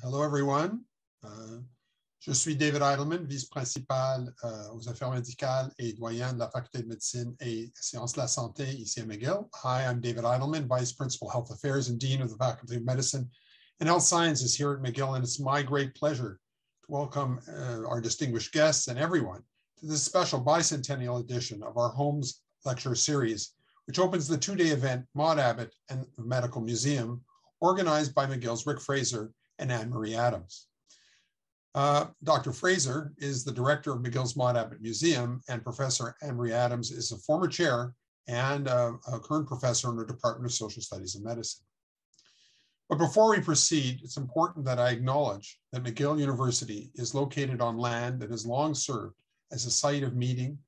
Hello, everyone. Uh, je suis David Eidelman, vice-principal uh, aux affaires médicales et doyen de la faculté de médecine et sciences de la santé ici à McGill. Hi, I'm David Eidelman, vice principal health affairs and dean of the faculty of medicine and health sciences here at McGill. And it's my great pleasure to welcome uh, our distinguished guests and everyone to this special bicentennial edition of our Holmes Lecture Series, which opens the two-day event, Maude Abbott and the Medical Museum, organized by McGill's Rick Fraser and Anne-Marie Adams. Uh, Dr. Fraser is the director of McGill's Maude Abbott Museum, and Professor Anne-Marie Adams is a former chair and a, a current professor in the Department of Social Studies and Medicine. But before we proceed, it's important that I acknowledge that McGill University is located on land that has long served as a site of meeting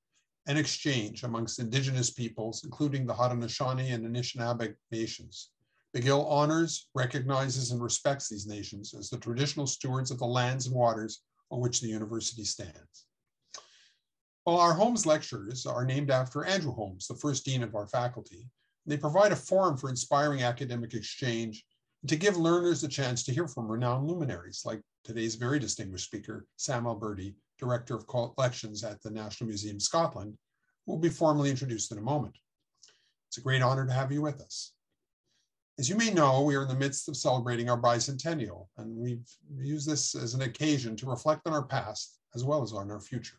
and exchange amongst indigenous peoples, including the Haudenosaunee and Anishinaabe nations. McGill honors, recognizes, and respects these nations as the traditional stewards of the lands and waters on which the university stands. Well, our Holmes lectures are named after Andrew Holmes, the first dean of our faculty. They provide a forum for inspiring academic exchange and to give learners a chance to hear from renowned luminaries like today's very distinguished speaker, Sam Alberti, Director of Collections at the National Museum Scotland, who will be formally introduced in a moment. It's a great honor to have you with us. As you may know, we are in the midst of celebrating our bicentennial, and we've used this as an occasion to reflect on our past as well as on our future.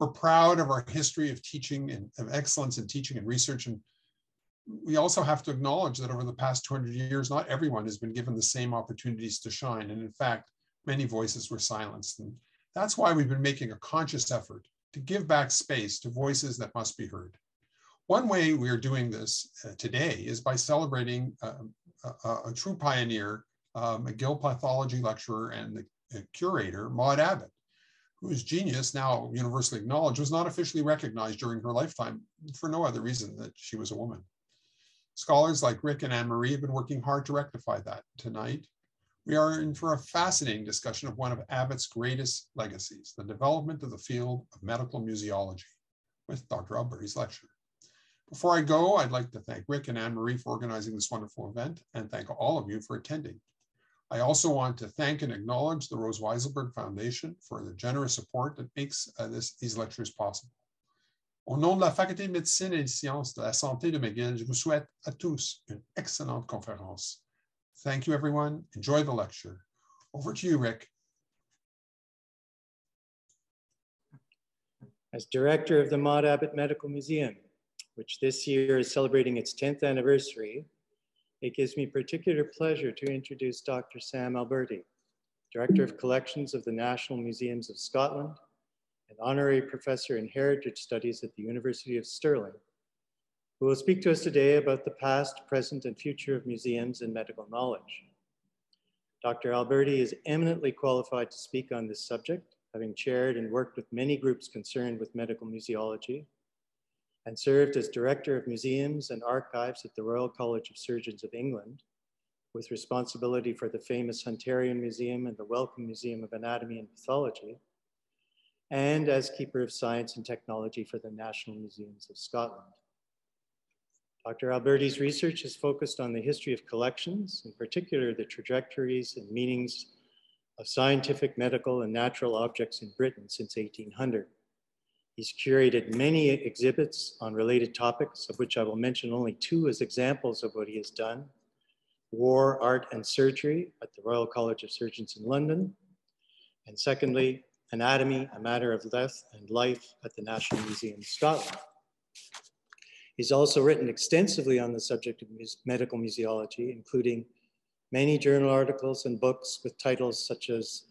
We're proud of our history of teaching and of excellence in teaching and research, and we also have to acknowledge that over the past 200 years, not everyone has been given the same opportunities to shine, and in fact, many voices were silenced. And that's why we've been making a conscious effort to give back space to voices that must be heard. One way we are doing this uh, today is by celebrating uh, a, a, true pioneer, uh, McGill pathology lecturer and the curator, Maude Abbott, whose genius, now universally acknowledged, was not officially recognized during her lifetime for no other reason that she was a woman. Scholars like Rick and Anne-Marie have been working hard to rectify that. Tonight, we are in for a fascinating discussion of one of Abbott's greatest legacies, the development of the field of medical museology with Dr. Alberti's lecture. Before I go, I'd like to thank Rick and Anne-Marie for organizing this wonderful event and thank all of you for attending. I also want to thank and acknowledge the Rose Weiselberg Foundation for the generous support that makes uh, this, these lectures possible. Au nom de la Faculté de médecine et de sciences de la santé de McGill, je vous souhaite à tous une excellente conférence. Thank you, everyone. Enjoy the lecture. Over to you, Rick. As director of the Maude Abbott Medical Museum, which this year is celebrating its 10th anniversary, it gives me particular pleasure to introduce Dr. Sam Alberti, Director of Collections of the National Museums of Scotland and Honorary Professor in Heritage Studies at the University of Stirling, who will speak to us today about the past, present, and future of museums and medical knowledge. Dr. Alberti is eminently qualified to speak on this subject, having chaired and worked with many groups concerned with medical museology, and served as Director of Museums and Archives at the Royal College of Surgeons of England, with responsibility for the famous Hunterian Museum and the Wellcome Museum of Anatomy and Pathology, and as Keeper of Science and Technology for the National Museums of Scotland. Dr. Alberti's research is focused on the history of collections, in particular the trajectories and meanings of scientific, medical, and natural objects in Britain since 1800. He's curated many exhibits on related topics, of which I will mention only two as examples of what he has done. War, Art and Surgery at the Royal College of Surgeons in London. And secondly, Anatomy, A Matter of Death and Life at the National Museum of Scotland. He's also written extensively on the subject of medical museology, including many journal articles and books with titles such as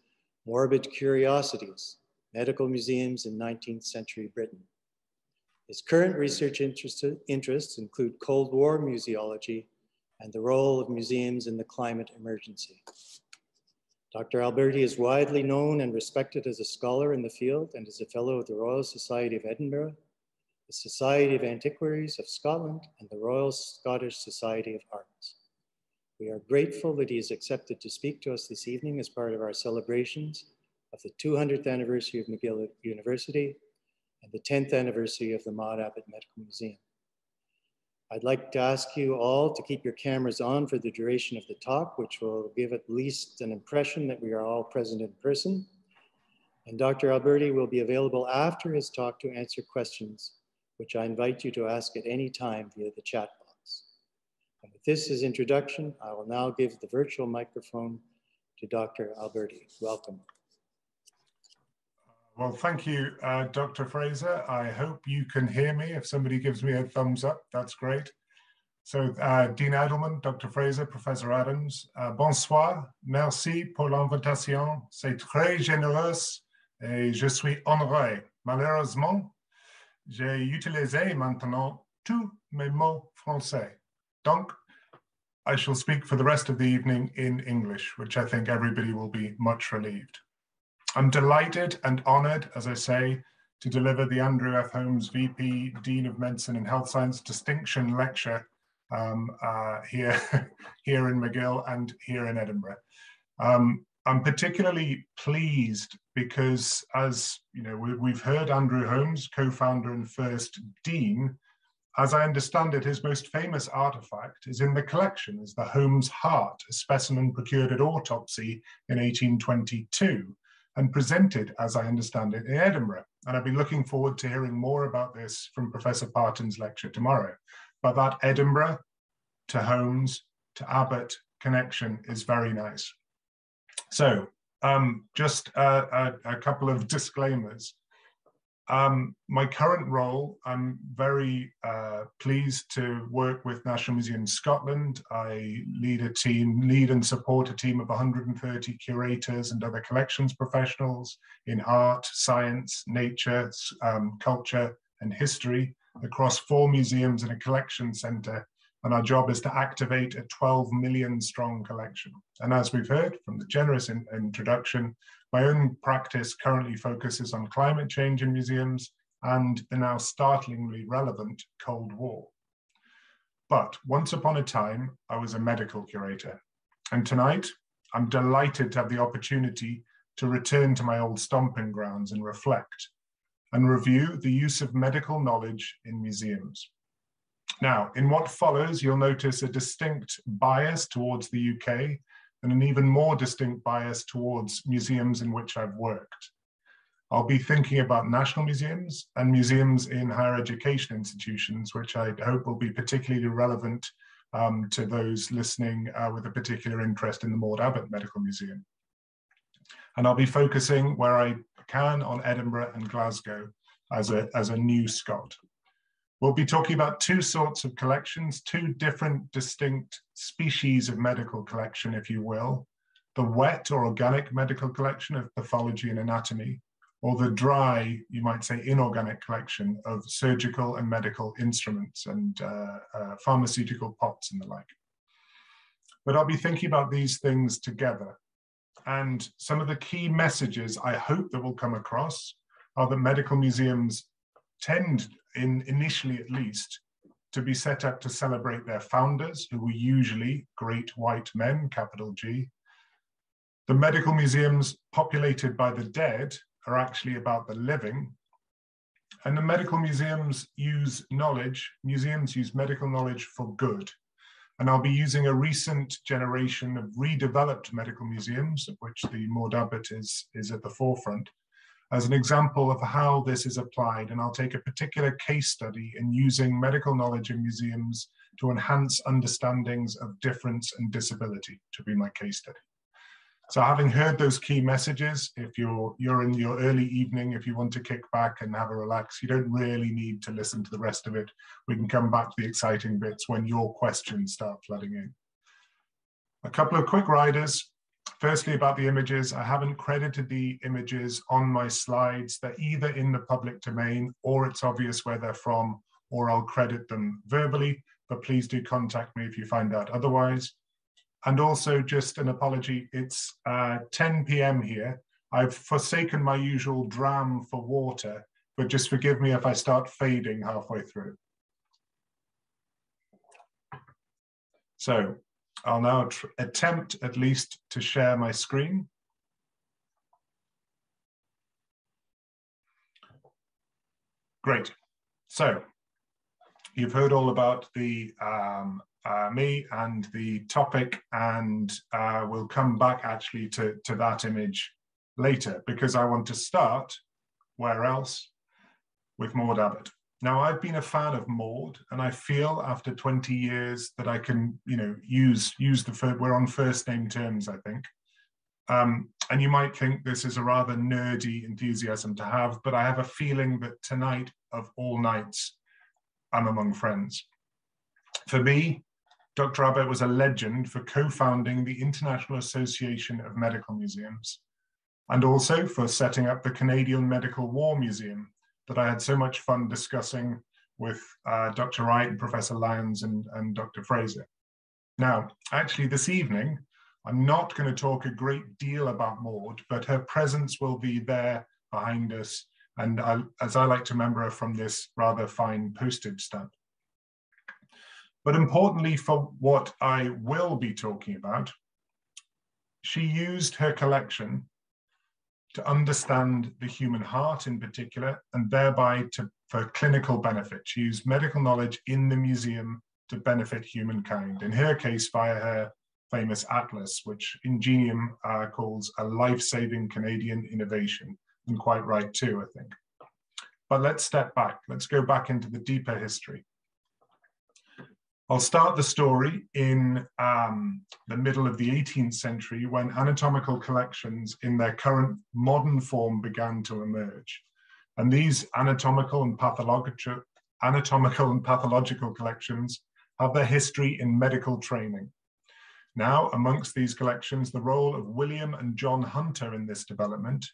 Morbid Curiosities, medical museums in 19th century Britain. His current research interest, interests include Cold War museology and the role of museums in the climate emergency. Dr. Alberti is widely known and respected as a scholar in the field and is a fellow of the Royal Society of Edinburgh, the Society of Antiquaries of Scotland, and the Royal Scottish Society of Arts. We are grateful that he has accepted to speak to us this evening as part of our celebrations of the 200th anniversary of McGill University and the 10th anniversary of the Maude Abbott Medical Museum. I'd like to ask you all to keep your cameras on for the duration of the talk, which will give at least an impression that we are all present in person. And Dr. Alberti will be available after his talk to answer questions, which I invite you to ask at any time via the chat box. And with this as introduction, I will now give the virtual microphone to Dr. Alberti. Welcome. Well, thank you, uh, Dr. Fraser. I hope you can hear me. If somebody gives me a thumbs up, that's great. So, uh, Dean Eidelman, Dr. Fraser, Professor Adams, uh, bonsoir. Merci pour l'invitation. C'est très généreux et je suis honoré. Malheureusement, j'ai utilisé maintenant tous mes mots français. Donc, I shall speak for the rest of the evening in English, which I think everybody will be much relieved. I'm delighted and honored, as I say, to deliver the Andrew F. Holmes VP, Dean of Medicine and Health Science Distinction Lecture um, uh, here, here in McGill and here in Edinburgh. Um, I'm particularly pleased because, as you know, we, have heard Andrew Holmes, co-founder and first dean. As I understand it, his most famous artifact is in the collection, is the Holmes heart, a specimen procured at autopsy in 1822 and presented, as I understand it, in Edinburgh. And I've been looking forward to hearing more about this from Professor Parton's lecture tomorrow. But that Edinburgh to Holmes to Abbott connection is very nice. So um, just a, a, couple of disclaimers. Um, my current role, I'm very uh, pleased to work with National Museum Scotland. I lead a team, lead and support a team of 130 curators and other collections professionals in art, science, nature, um, culture, and history across four museums and a collection centre. And our job is to activate a 12 million strong collection. And as we've heard from the generous in introduction, my own practice currently focuses on climate change in museums and the now startlingly relevant Cold War. But once upon a time, I was a medical curator. And tonight, I'm delighted to have the opportunity to return to my old stomping grounds and reflect and review the use of medical knowledge in museums. Now, in what follows, you'll notice a distinct bias towards the UK and an even more distinct bias towards museums in which I've worked. I'll be thinking about national museums and museums in higher education institutions, which I hope will be particularly relevant um, to those listening uh, with a particular interest in the Maude Abbott Medical Museum. And I'll be focusing where I can on Edinburgh and Glasgow as a, as a new Scot. We'll be talking about two sorts of collections, two different distinct species of medical collection, if you will. The wet or organic medical collection of pathology and anatomy, or the dry, you might say, inorganic collection of surgical and medical instruments and uh, uh, pharmaceutical pots and the like. But I'll be thinking about these things together. And some of the key messages I hope that will come across are that medical museums tend in initially at least, to be set up to celebrate their founders, who were usually great white men, capital G. The medical museums populated by the dead are actually about the living. And the medical museums use knowledge, museums use medical knowledge for good. And I'll be using a recent generation of redeveloped medical museums, of which the Maude Abbott is, is at the forefront, as an example of how this is applied. And I'll take a particular case study in using medical knowledge in museums to enhance understandings of difference and disability to be my case study. So having heard those key messages, if you're, you're in your early evening, if you want to kick back and have a relax, you don't really need to listen to the rest of it. We can come back to the exciting bits when your questions start flooding in. A couple of quick riders. Firstly, about the images, I haven't credited the images on my slides. They're either in the public domain or it's obvious where they're from, or I'll credit them verbally, but please do contact me if you find out otherwise. And also just an apology, it's uh, 10 p.m. here. I've forsaken my usual dram for water, but just forgive me if I start fading halfway through. So I'll now attempt at least to share my screen. Great. So you've heard all about the um, uh, me and the topic, and uh, we'll come back actually to, to that image later because I want to start, where else, with Maude Abbott. Now, I've been a fan of Maude, and I feel after 20 years that I can, you know, use use the we're on first name terms. I think, um, and you might think this is a rather nerdy enthusiasm to have, but I have a feeling that tonight, of all nights, I'm among friends. For me, Dr. Abbott was a legend for co-founding the International Association of Medical Museums, and also for setting up the Canadian Medical War Museum, that I had so much fun discussing with uh, Dr. Wright and Professor Lyons and, and Dr. Fraser. Now, actually, this evening, I'm not going to talk a great deal about Maude, but her presence will be there behind us. And I, as I like to remember her from this rather fine postage stamp. But importantly for what I will be talking about, she used her collection to understand the human heart in particular, and thereby to, for clinical benefit. to use medical knowledge in the museum to benefit humankind. In her case, via her famous atlas, which Ingenium uh, calls a life-saving Canadian innovation, and quite right too, I think. But let's step back. Let's go back into the deeper history. I'll start the story in um, the middle of the 18th century when anatomical collections in their current modern form began to emerge. And these anatomical and anatomical and pathological collections have their history in medical training. Now, amongst these collections, the role of William and John Hunter in this development,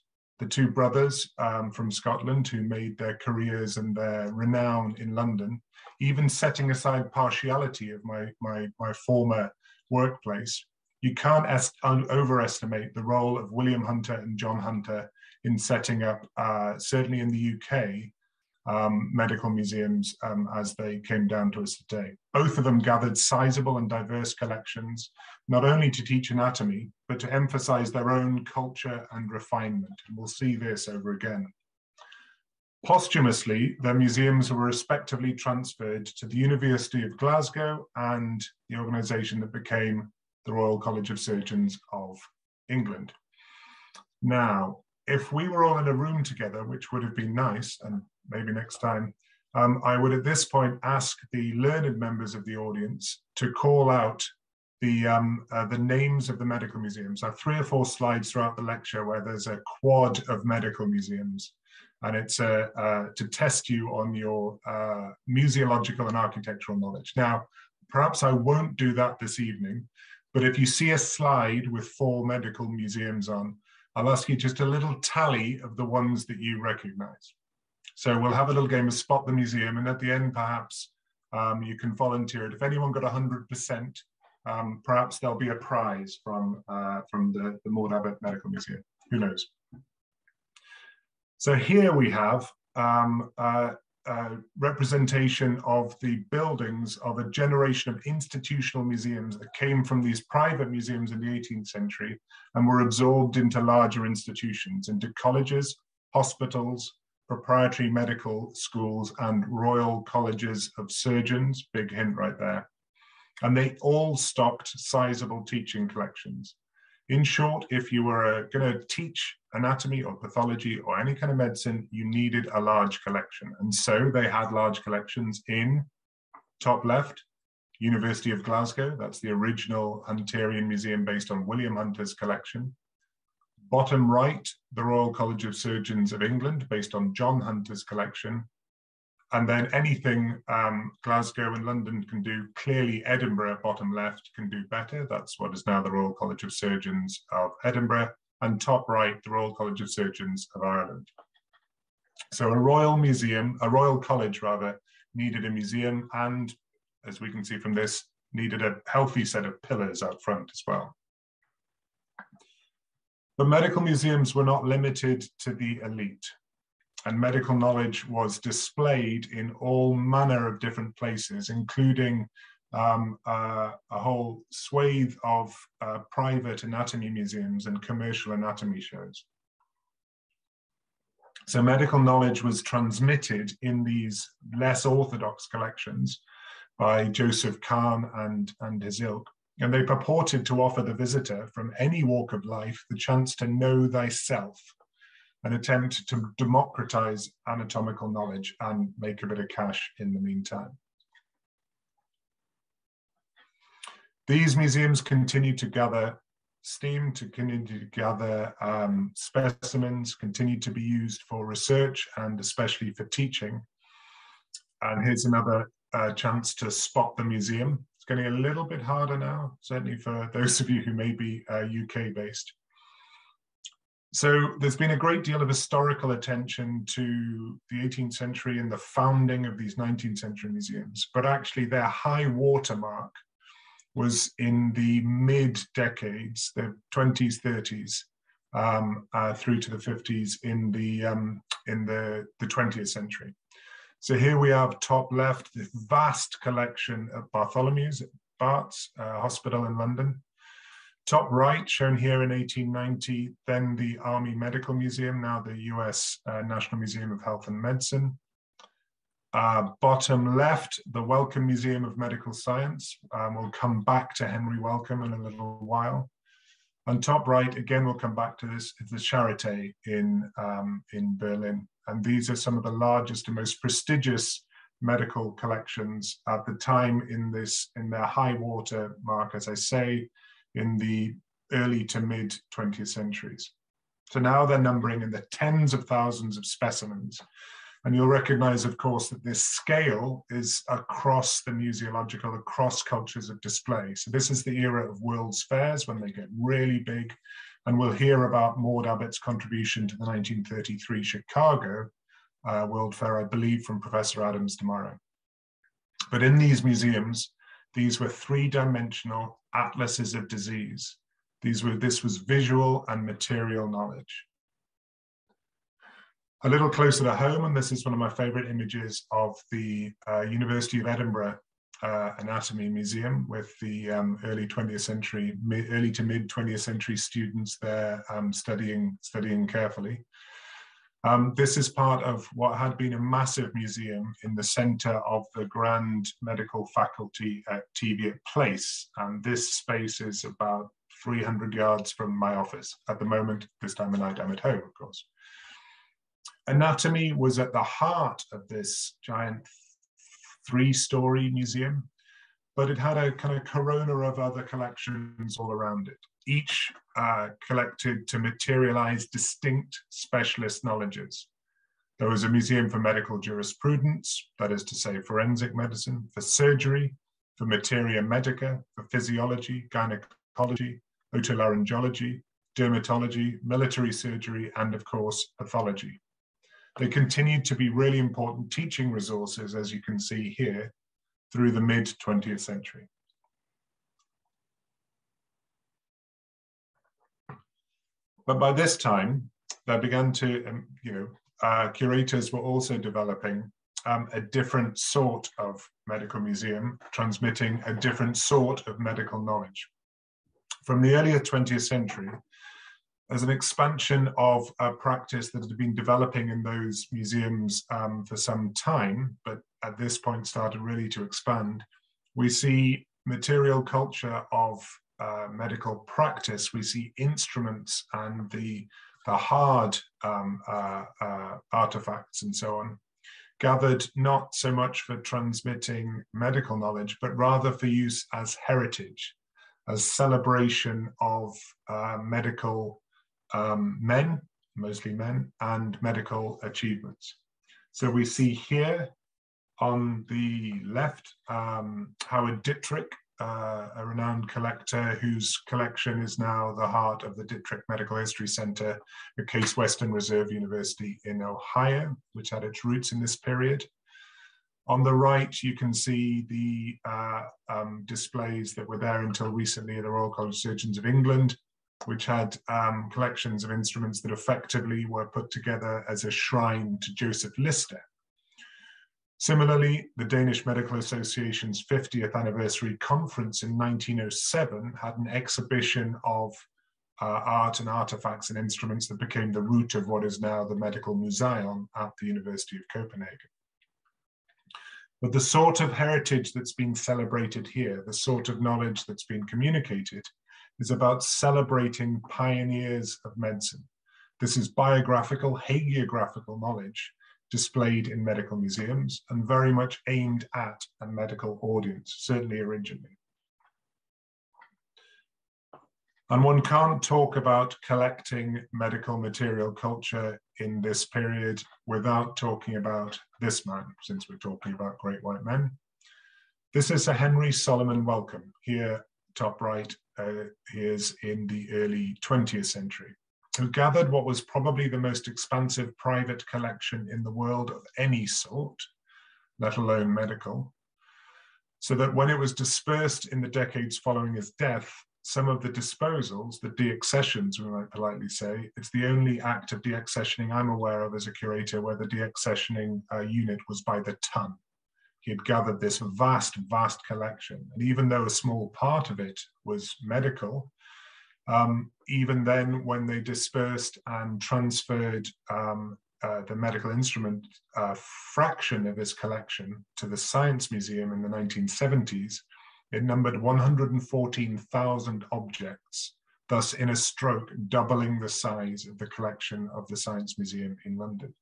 the two brothers um, from Scotland who made their careers and their renown in London, even setting aside partiality of my, my, my former workplace, you can't overestimate the role of William Hunter and John Hunter in setting up, uh, certainly in the UK, um, medical museums um, as they came down to us today. Both of them gathered sizable and diverse collections, not only to teach anatomy, but to emphasize their own culture and refinement. And we'll see this over again. Posthumously, their museums were respectively transferred to the University of Glasgow and the organisation that became the Royal College of Surgeons of England. Now, if we were all in a room together, which would have been nice, and maybe next time, um, I would at this point ask the learned members of the audience to call out the, um, uh, the names of the medical museums. I have three or four slides throughout the lecture where there's a quad of medical museums and it's uh, uh, to test you on your uh, museological and architectural knowledge. Now, perhaps I won't do that this evening, but if you see a slide with four medical museums on, I'll ask you just a little tally of the ones that you recognize. So we'll have a little game of spot the museum, and at the end, perhaps um, you can volunteer it. If anyone got 100%, um, perhaps there'll be a prize from, uh, from the, the Maude Abbott Medical Museum. Who knows? So here we have um, representation of the buildings of a generation of institutional museums that came from these private museums in the 18th century and were absorbed into larger institutions, into colleges, hospitals, proprietary medical schools, and royal colleges of surgeons, big hint right there. And they all stocked sizable teaching collections. In short, if you were uh, going to teach anatomy or pathology or any kind of medicine, you needed a large collection. And so they had large collections in top left, University of Glasgow. That's the original Hunterian Museum based on William Hunter's collection. Bottom right, the Royal College of Surgeons of England based on John Hunter's collection. And then anything um, Glasgow and London can do, clearly Edinburgh, bottom left, can do better. That's what is now the Royal College of Surgeons of Edinburgh and top right, the Royal College of Surgeons of Ireland. So a royal museum, a royal college rather, needed a museum and, as we can see from this, needed a healthy set of pillars out front as well. But medical museums were not limited to the elite and medical knowledge was displayed in all manner of different places, including um, uh, a whole swathe of uh, private anatomy museums and commercial anatomy shows. So medical knowledge was transmitted in these less orthodox collections by Joseph Kahn and, and his ilk. And they purported to offer the visitor from any walk of life the chance to know thyself, an attempt to democratize anatomical knowledge and make a bit of cash in the meantime. These museums continue to gather steam, to continue to gather um, specimens, continue to be used for research and especially for teaching. And here's another uh, chance to spot the museum. It's getting a little bit harder now, certainly for those of you who may be uh, UK based. So there's been a great deal of historical attention to the 18th century and the founding of these 19th century museums, but actually their high watermark was in the mid decades, the 20s, 30s, um, uh, through to the 50s in the um, in the, the 20th century. So here we have top left, this vast collection of Bartholomew's, Bart's uh, Hospital in London, Top right, shown here in 1890, then the Army Medical Museum, now the US uh, National Museum of Health and Medicine. Uh, bottom left, the Wellcome Museum of Medical Science. Um, we'll come back to Henry Wellcome in a little while. On top right, again, we'll come back to this, the Charité in, um, in Berlin. And these are some of the largest and most prestigious medical collections at the time in this, in their high water mark, as I say, in the early to mid 20th centuries. So now they're numbering in the tens of thousands of specimens. And you'll recognize, of course, that this scale is across the museological, across cultures of display. So this is the era of World's Fairs when they get really big. And we'll hear about Maude Abbott's contribution to the 1933 Chicago uh, World Fair, I believe, from Professor Adams tomorrow. But in these museums, these were three-dimensional atlases of disease. These were, this was visual and material knowledge. A little closer to home, and this is one of my favorite images of the uh, University of Edinburgh uh, Anatomy Museum with the um, early 20th century, early to mid 20th century students there um, studying, studying carefully. Um, this is part of what had been a massive museum in the center of the Grand Medical Faculty at Teviot Place. And this space is about 300 yards from my office. At the moment, this time of night, I'm at home, of course. Anatomy was at the heart of this giant three-story museum, but it had a kind of corona of other collections all around it each uh, collected to materialize distinct specialist knowledges. There was a museum for medical jurisprudence, that is to say, forensic medicine, for surgery, for materia medica, for physiology, gynecology, otolaryngology, dermatology, military surgery, and of course, pathology. They continued to be really important teaching resources, as you can see here, through the mid 20th century. But by this time, they began to, um, you know, uh, curators were also developing um, a different sort of medical museum, transmitting a different sort of medical knowledge. From the earlier 20th century, as an expansion of a practice that had been developing in those museums um, for some time, but at this point started really to expand, we see material culture of uh, medical practice, we see instruments and the, the hard um, uh, uh, artifacts and so on gathered not so much for transmitting medical knowledge, but rather for use as heritage, as celebration of uh, medical um, men, mostly men, and medical achievements. So we see here on the left um, Howard Dittrick uh, a renowned collector whose collection is now the heart of the Dittrick Medical History Center at Case Western Reserve University in Ohio, which had its roots in this period. On the right, you can see the uh, um, displays that were there until recently at the Royal College of Surgeons of England, which had um, collections of instruments that effectively were put together as a shrine to Joseph Lister, Similarly, the Danish Medical Association's 50th anniversary conference in 1907 had an exhibition of uh, art and artifacts and instruments that became the root of what is now the Medical Museum at the University of Copenhagen. But the sort of heritage that's being celebrated here, the sort of knowledge that's been communicated, is about celebrating pioneers of medicine. This is biographical, hagiographical knowledge displayed in medical museums and very much aimed at a medical audience, certainly originally. And one can't talk about collecting medical material culture in this period without talking about this man, since we're talking about great white men. This is Sir Henry Solomon Wellcome. Here, top right, uh, is in the early 20th century, who gathered what was probably the most expansive private collection in the world of any sort, let alone medical, so that when it was dispersed in the decades following his death, some of the disposals, the deaccessions, we might politely say, it's the only act of deaccessioning I'm aware of as a curator where the deaccessioning uh, unit was by the ton. He had gathered this vast, vast collection. And even though a small part of it was medical, um, even then, when they dispersed and transferred um, uh, the medical instrument uh, fraction of his collection to the Science Museum in the 1970s, it numbered 114,000 objects, thus in a stroke doubling the size of the collection of the Science Museum in London.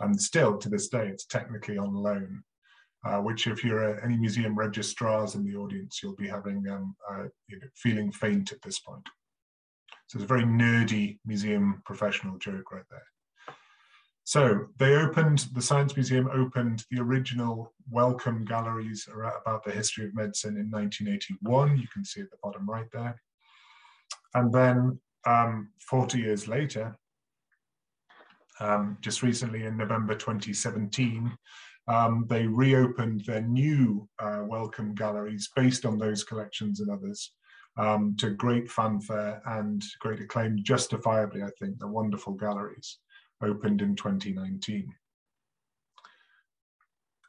And still to this day, it's technically on loan, uh, which if you're any museum registrars in the audience, you'll be having um, uh, you know, feeling faint at this point. So it's a very nerdy museum professional joke right there. So they opened, the Science Museum opened the original Wellcome galleries about the history of medicine in 1981. You can see at the bottom right there. And then um, 40 years later, um, just recently in November 2017, um, they reopened their new uh, Wellcome galleries based on those collections and others um, to great fanfare and great acclaim, justifiably, I think, the wonderful galleries opened in 2019.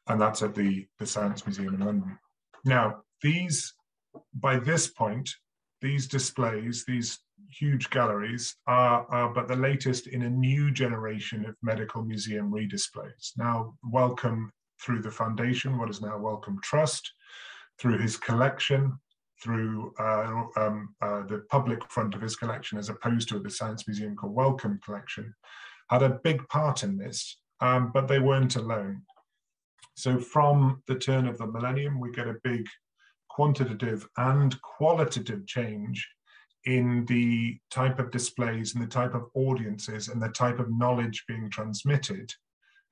And that's at the, the Science Museum in London. Now, these, by this point, these displays, these huge galleries, are, but the latest in a new generation of medical museum redisplays. Now, Wellcome through the foundation, what is now Wellcome Trust, through his collection, through uh, um, uh, the public front of his collection, as opposed to the Science Museum called Wellcome Collection, had a big part in this, um, but they weren't alone. So from the turn of the millennium, we get a big quantitative and qualitative change in the type of displays and the type of audiences and the type of knowledge being transmitted,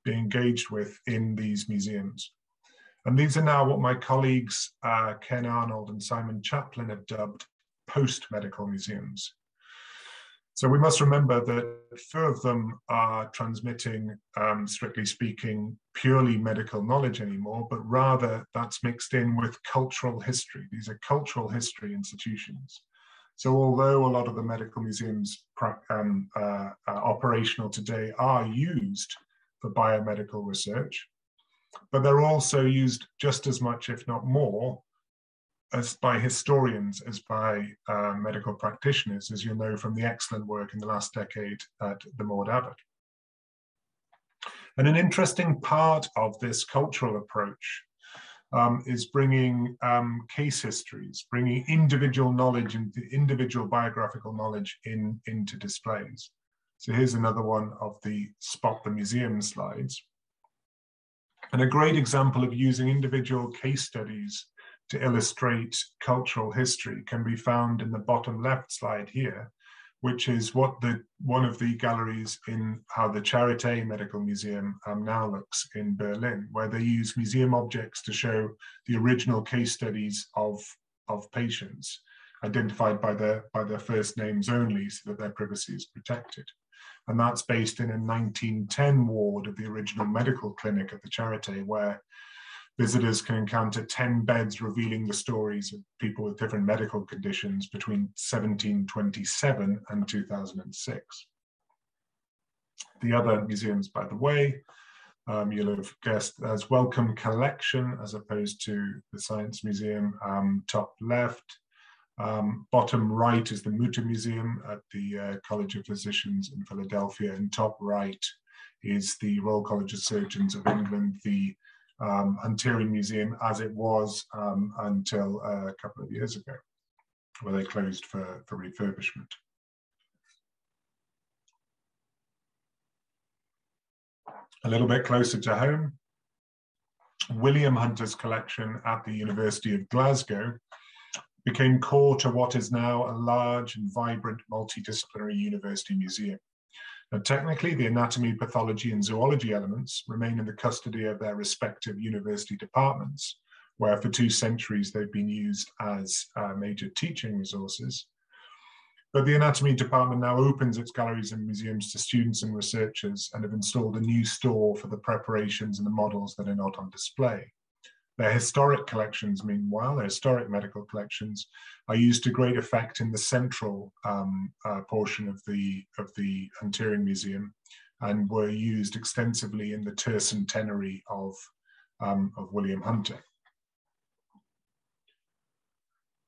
being engaged with in these museums. And these are now what my colleagues uh, Ken Arnold and Simon Chaplin have dubbed post-medical museums. So we must remember that few of them are transmitting, um, strictly speaking, purely medical knowledge anymore, but rather that's mixed in with cultural history. These are cultural history institutions. So although a lot of the medical museums um, uh, uh, operational today are used for biomedical research, but they're also used just as much, if not more, as by historians as by uh, medical practitioners, as you'll know from the excellent work in the last decade at the Maude Abbott. And an interesting part of this cultural approach um, is bringing um, case histories, bringing individual knowledge and individual biographical knowledge in, into displays. So here's another one of the Spot the Museum slides. And a great example of using individual case studies to illustrate cultural history can be found in the bottom left slide here, which is what the one of the galleries in how the Charité Medical Museum um, now looks in Berlin, where they use museum objects to show the original case studies of, of patients identified by their, by their first names only so that their privacy is protected. And that's based in a 1910 ward of the original medical clinic at the Charité, where visitors can encounter 10 beds revealing the stories of people with different medical conditions between 1727 and 2006. The other museums, by the way, um, you'll have guessed as Wellcome Collection as opposed to the Science Museum, um, top left. Um, bottom right is the Mutter Museum at the uh, College of Physicians in Philadelphia, and top right is the Royal College of Surgeons of England, the um, Hunterian Museum as it was um, until uh, a couple of years ago, where they closed for, for refurbishment. A little bit closer to home, William Hunter's collection at the University of Glasgow became core to what is now a large and vibrant multidisciplinary university museum. Now, technically, the anatomy, pathology, and zoology elements remain in the custody of their respective university departments, where for two centuries they've been used as uh, major teaching resources. But the anatomy department now opens its galleries and museums to students and researchers and have installed a new store for the preparations and the models that are not on display. Their historic collections, meanwhile, their historic medical collections, are used to great effect in the central um, uh, portion of the, of the Hunterian Museum and were used extensively in the tercentenary of, um, of William Hunter.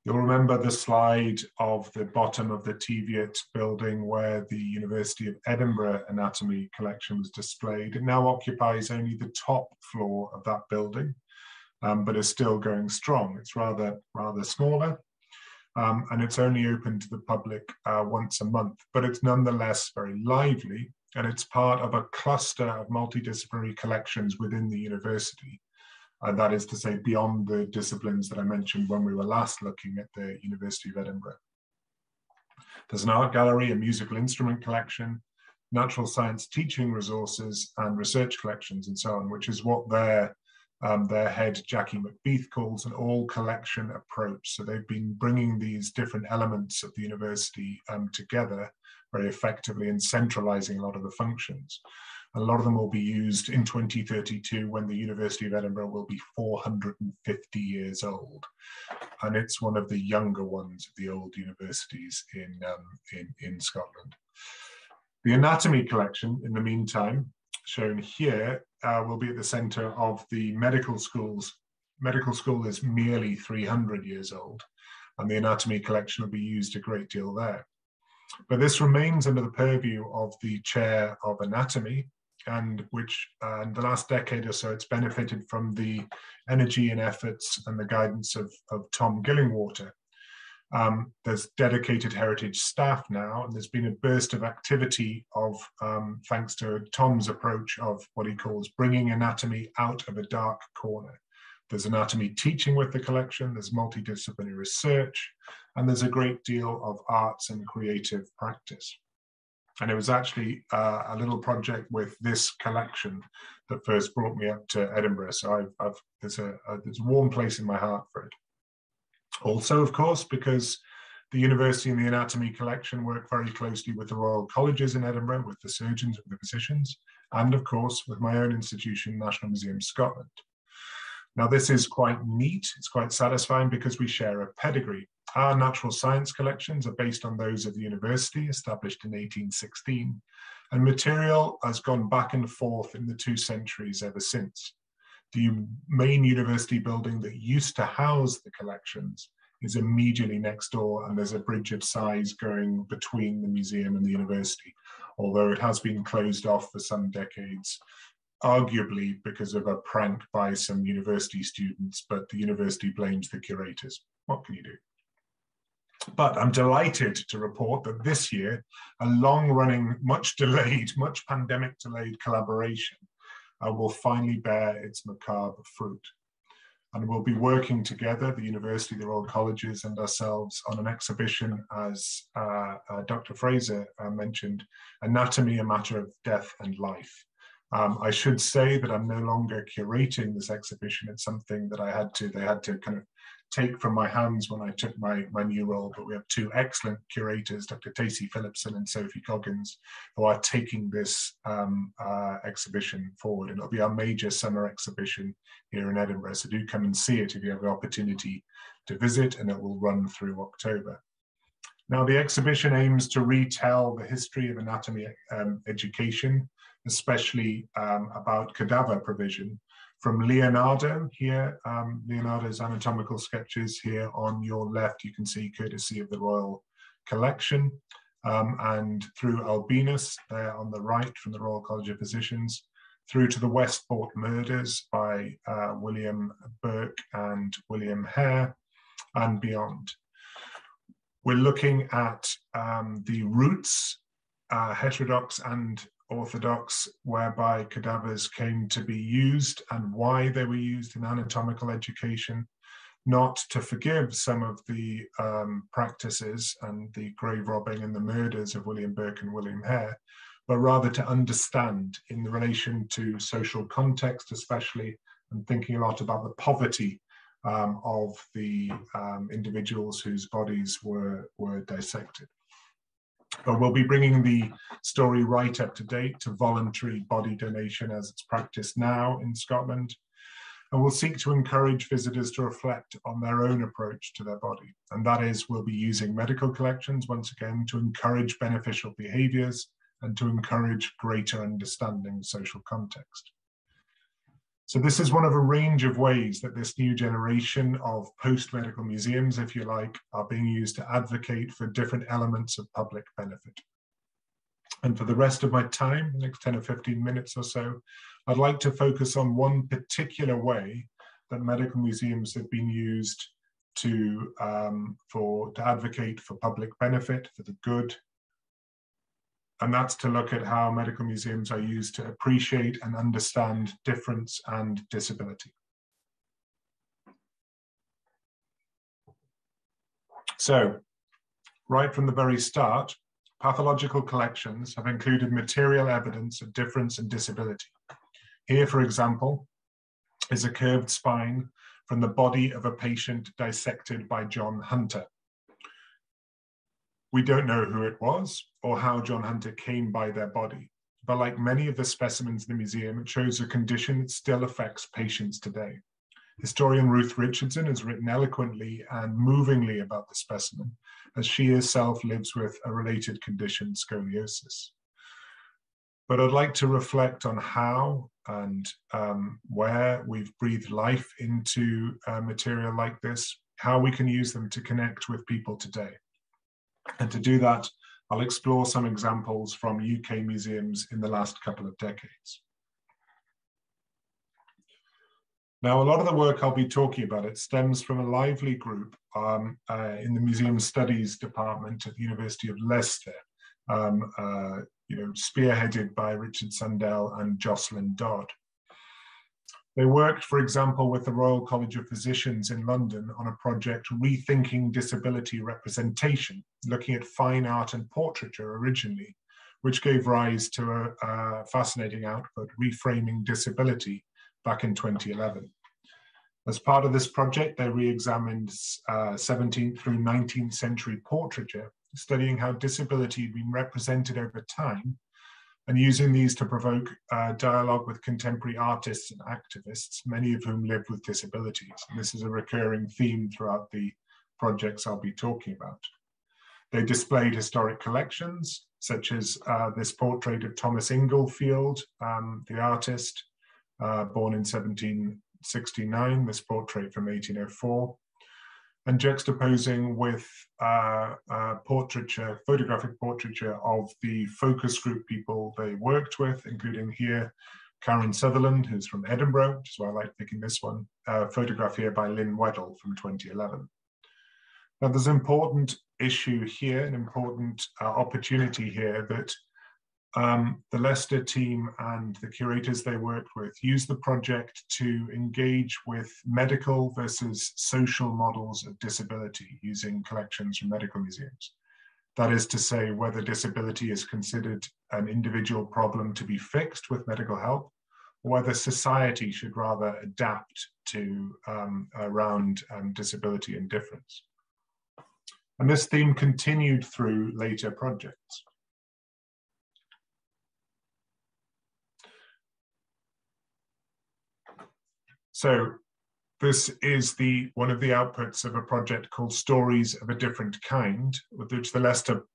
You'll remember the slide of the bottom of the Teviot building where the University of Edinburgh anatomy collection was displayed. It now occupies only the top floor of that building um, but is still going strong. It's rather, rather smaller, um, and it's only open to the public uh, once a month, but it's nonetheless very lively, and it's part of a cluster of multidisciplinary collections within the university. Uh, that is to say, beyond the disciplines that I mentioned when we were last looking at the University of Edinburgh. There's an art gallery, a musical instrument collection, natural science teaching resources, and research collections, and so on, which is what they're um, their head, Jackie McBeath, calls an all collection approach. So they've been bringing these different elements of the university um, together very effectively and centralizing a lot of the functions. A lot of them will be used in 2032 when the University of Edinburgh will be 450 years old. And it's one of the younger ones of the old universities in, um, in, in Scotland. The anatomy collection, in the meantime, shown here uh, will be at the center of the medical schools. Medical school is merely 300 years old, and the anatomy collection will be used a great deal there. But this remains under the purview of the chair of anatomy, and which uh, in the last decade or so, it's benefited from the energy and efforts and the guidance of, of Tom Gillingwater, um, there's dedicated heritage staff now, and there's been a burst of activity of, um, thanks to Tom's approach of what he calls bringing anatomy out of a dark corner. There's anatomy teaching with the collection, there's multidisciplinary research, and there's a great deal of arts and creative practice. And it was actually uh, a little project with this collection that first brought me up to Edinburgh. So I've, I've there's a, a there's a warm place in my heart for it. Also, of course, because the university and the anatomy collection work very closely with the Royal Colleges in Edinburgh, with the surgeons, with the physicians, and of course with my own institution, National Museum Scotland. Now this is quite neat, it's quite satisfying because we share a pedigree. Our natural science collections are based on those of the university, established in 1816, and material has gone back and forth in the two centuries ever since the main university building that used to house the collections is immediately next door and there's a bridge of sighs going between the museum and the university, although it has been closed off for some decades, arguably because of a prank by some university students, but the university blames the curators. What can you do? But I'm delighted to report that this year, a long running, much delayed, much pandemic delayed collaboration will finally bear its macabre fruit. And we'll be working together, the university, the Royal Colleges and ourselves on an exhibition, as uh, uh, Dr. Fraser uh, mentioned, Anatomy, a Matter of Death and Life. Um, I should say that I'm no longer curating this exhibition. It's something that I had to, they had to kind of take from my hands when I took my, my new role, but we have two excellent curators, Dr. Tacye Phillipson and Sophie Goggins, who are taking this um, uh, exhibition forward. And it'll be our major summer exhibition here in Edinburgh. So do come and see it if you have the opportunity to visit, and it will run through October. Now, the exhibition aims to retell the history of anatomy um, education, especially um, about cadaver provision from Leonardo here, um, Leonardo's anatomical sketches here on your left, you can see courtesy of the Royal Collection, um, and through Albinus there on the right from the Royal College of Physicians, through to the Westport murders by uh, William Burke and William Hare, and beyond. We're looking at um, the roots, uh, heterodox and orthodox, whereby cadavers came to be used and why they were used in anatomical education, not to forgive some of the um, practices and the grave robbing and the murders of William Burke and William Hare, but rather to understand in relation to social context, especially, and thinking a lot about the poverty um, of the um, individuals whose bodies were, were dissected. But we'll be bringing the story right up to date to voluntary body donation as it's practiced now in Scotland. And we'll seek to encourage visitors to reflect on their own approach to their body. And that is, we'll be using medical collections once again to encourage beneficial behaviors and to encourage greater understanding of social context. So this is one of a range of ways that this new generation of post-medical museums, if you like, are being used to advocate for different elements of public benefit. And for the rest of my time, the next 10 or 15 minutes or so, I'd like to focus on one particular way that medical museums have been used to, um, for, to advocate for public benefit, for the good, and that's to look at how medical museums are used to appreciate and understand difference and disability. So, right from the very start, pathological collections have included material evidence of difference and disability. Here, for example, is a curved spine from the body of a patient dissected by John Hunter. We don't know who it was or how John Hunter came by their body, but like many of the specimens in the museum, it shows a condition that still affects patients today. Historian Ruth Richardson has written eloquently and movingly about the specimen, as she herself lives with a related condition, scoliosis. But I'd like to reflect on how and um, where we've breathed life into uh, material like this, how we can use them to connect with people today. And to do that, I'll explore some examples from UK museums in the last couple of decades. Now, a lot of the work I'll be talking about, it stems from a lively group um, uh, in the Museum Studies Department at the University of Leicester, um, uh, you know, spearheaded by Richard Sandell and Jocelyn Dodd. They worked, for example, with the Royal College of Physicians in London on a project rethinking disability representation, looking at fine art and portraiture originally, which gave rise to a, a fascinating output, Reframing Disability, back in 2011. As part of this project, they re-examined uh, 17th through 19th century portraiture, studying how disability had been represented over time and using these to provoke uh, dialogue with contemporary artists and activists, many of whom live with disabilities. And this is a recurring theme throughout the projects I'll be talking about. They displayed historic collections, such as uh, this portrait of Thomas Inglefield, um, the artist, uh, born in 1769, this portrait from 1804, and juxtaposing with uh, uh, portraiture, photographic portraiture of the focus group people they worked with, including here Karen Sutherland, who's from Edinburgh, which is why I like picking this one, uh, photograph here by Lynn Weddle from 2011. Now there's an important issue here, an important uh, opportunity here that um, the Leicester team and the curators they worked with used the project to engage with medical versus social models of disability using collections from medical museums. That is to say, whether disability is considered an individual problem to be fixed with medical help, or whether society should rather adapt to um, around um, disability and difference. And this theme continued through later projects. So this is the one of the outputs of a project called Stories of a Different Kind, which the Leicester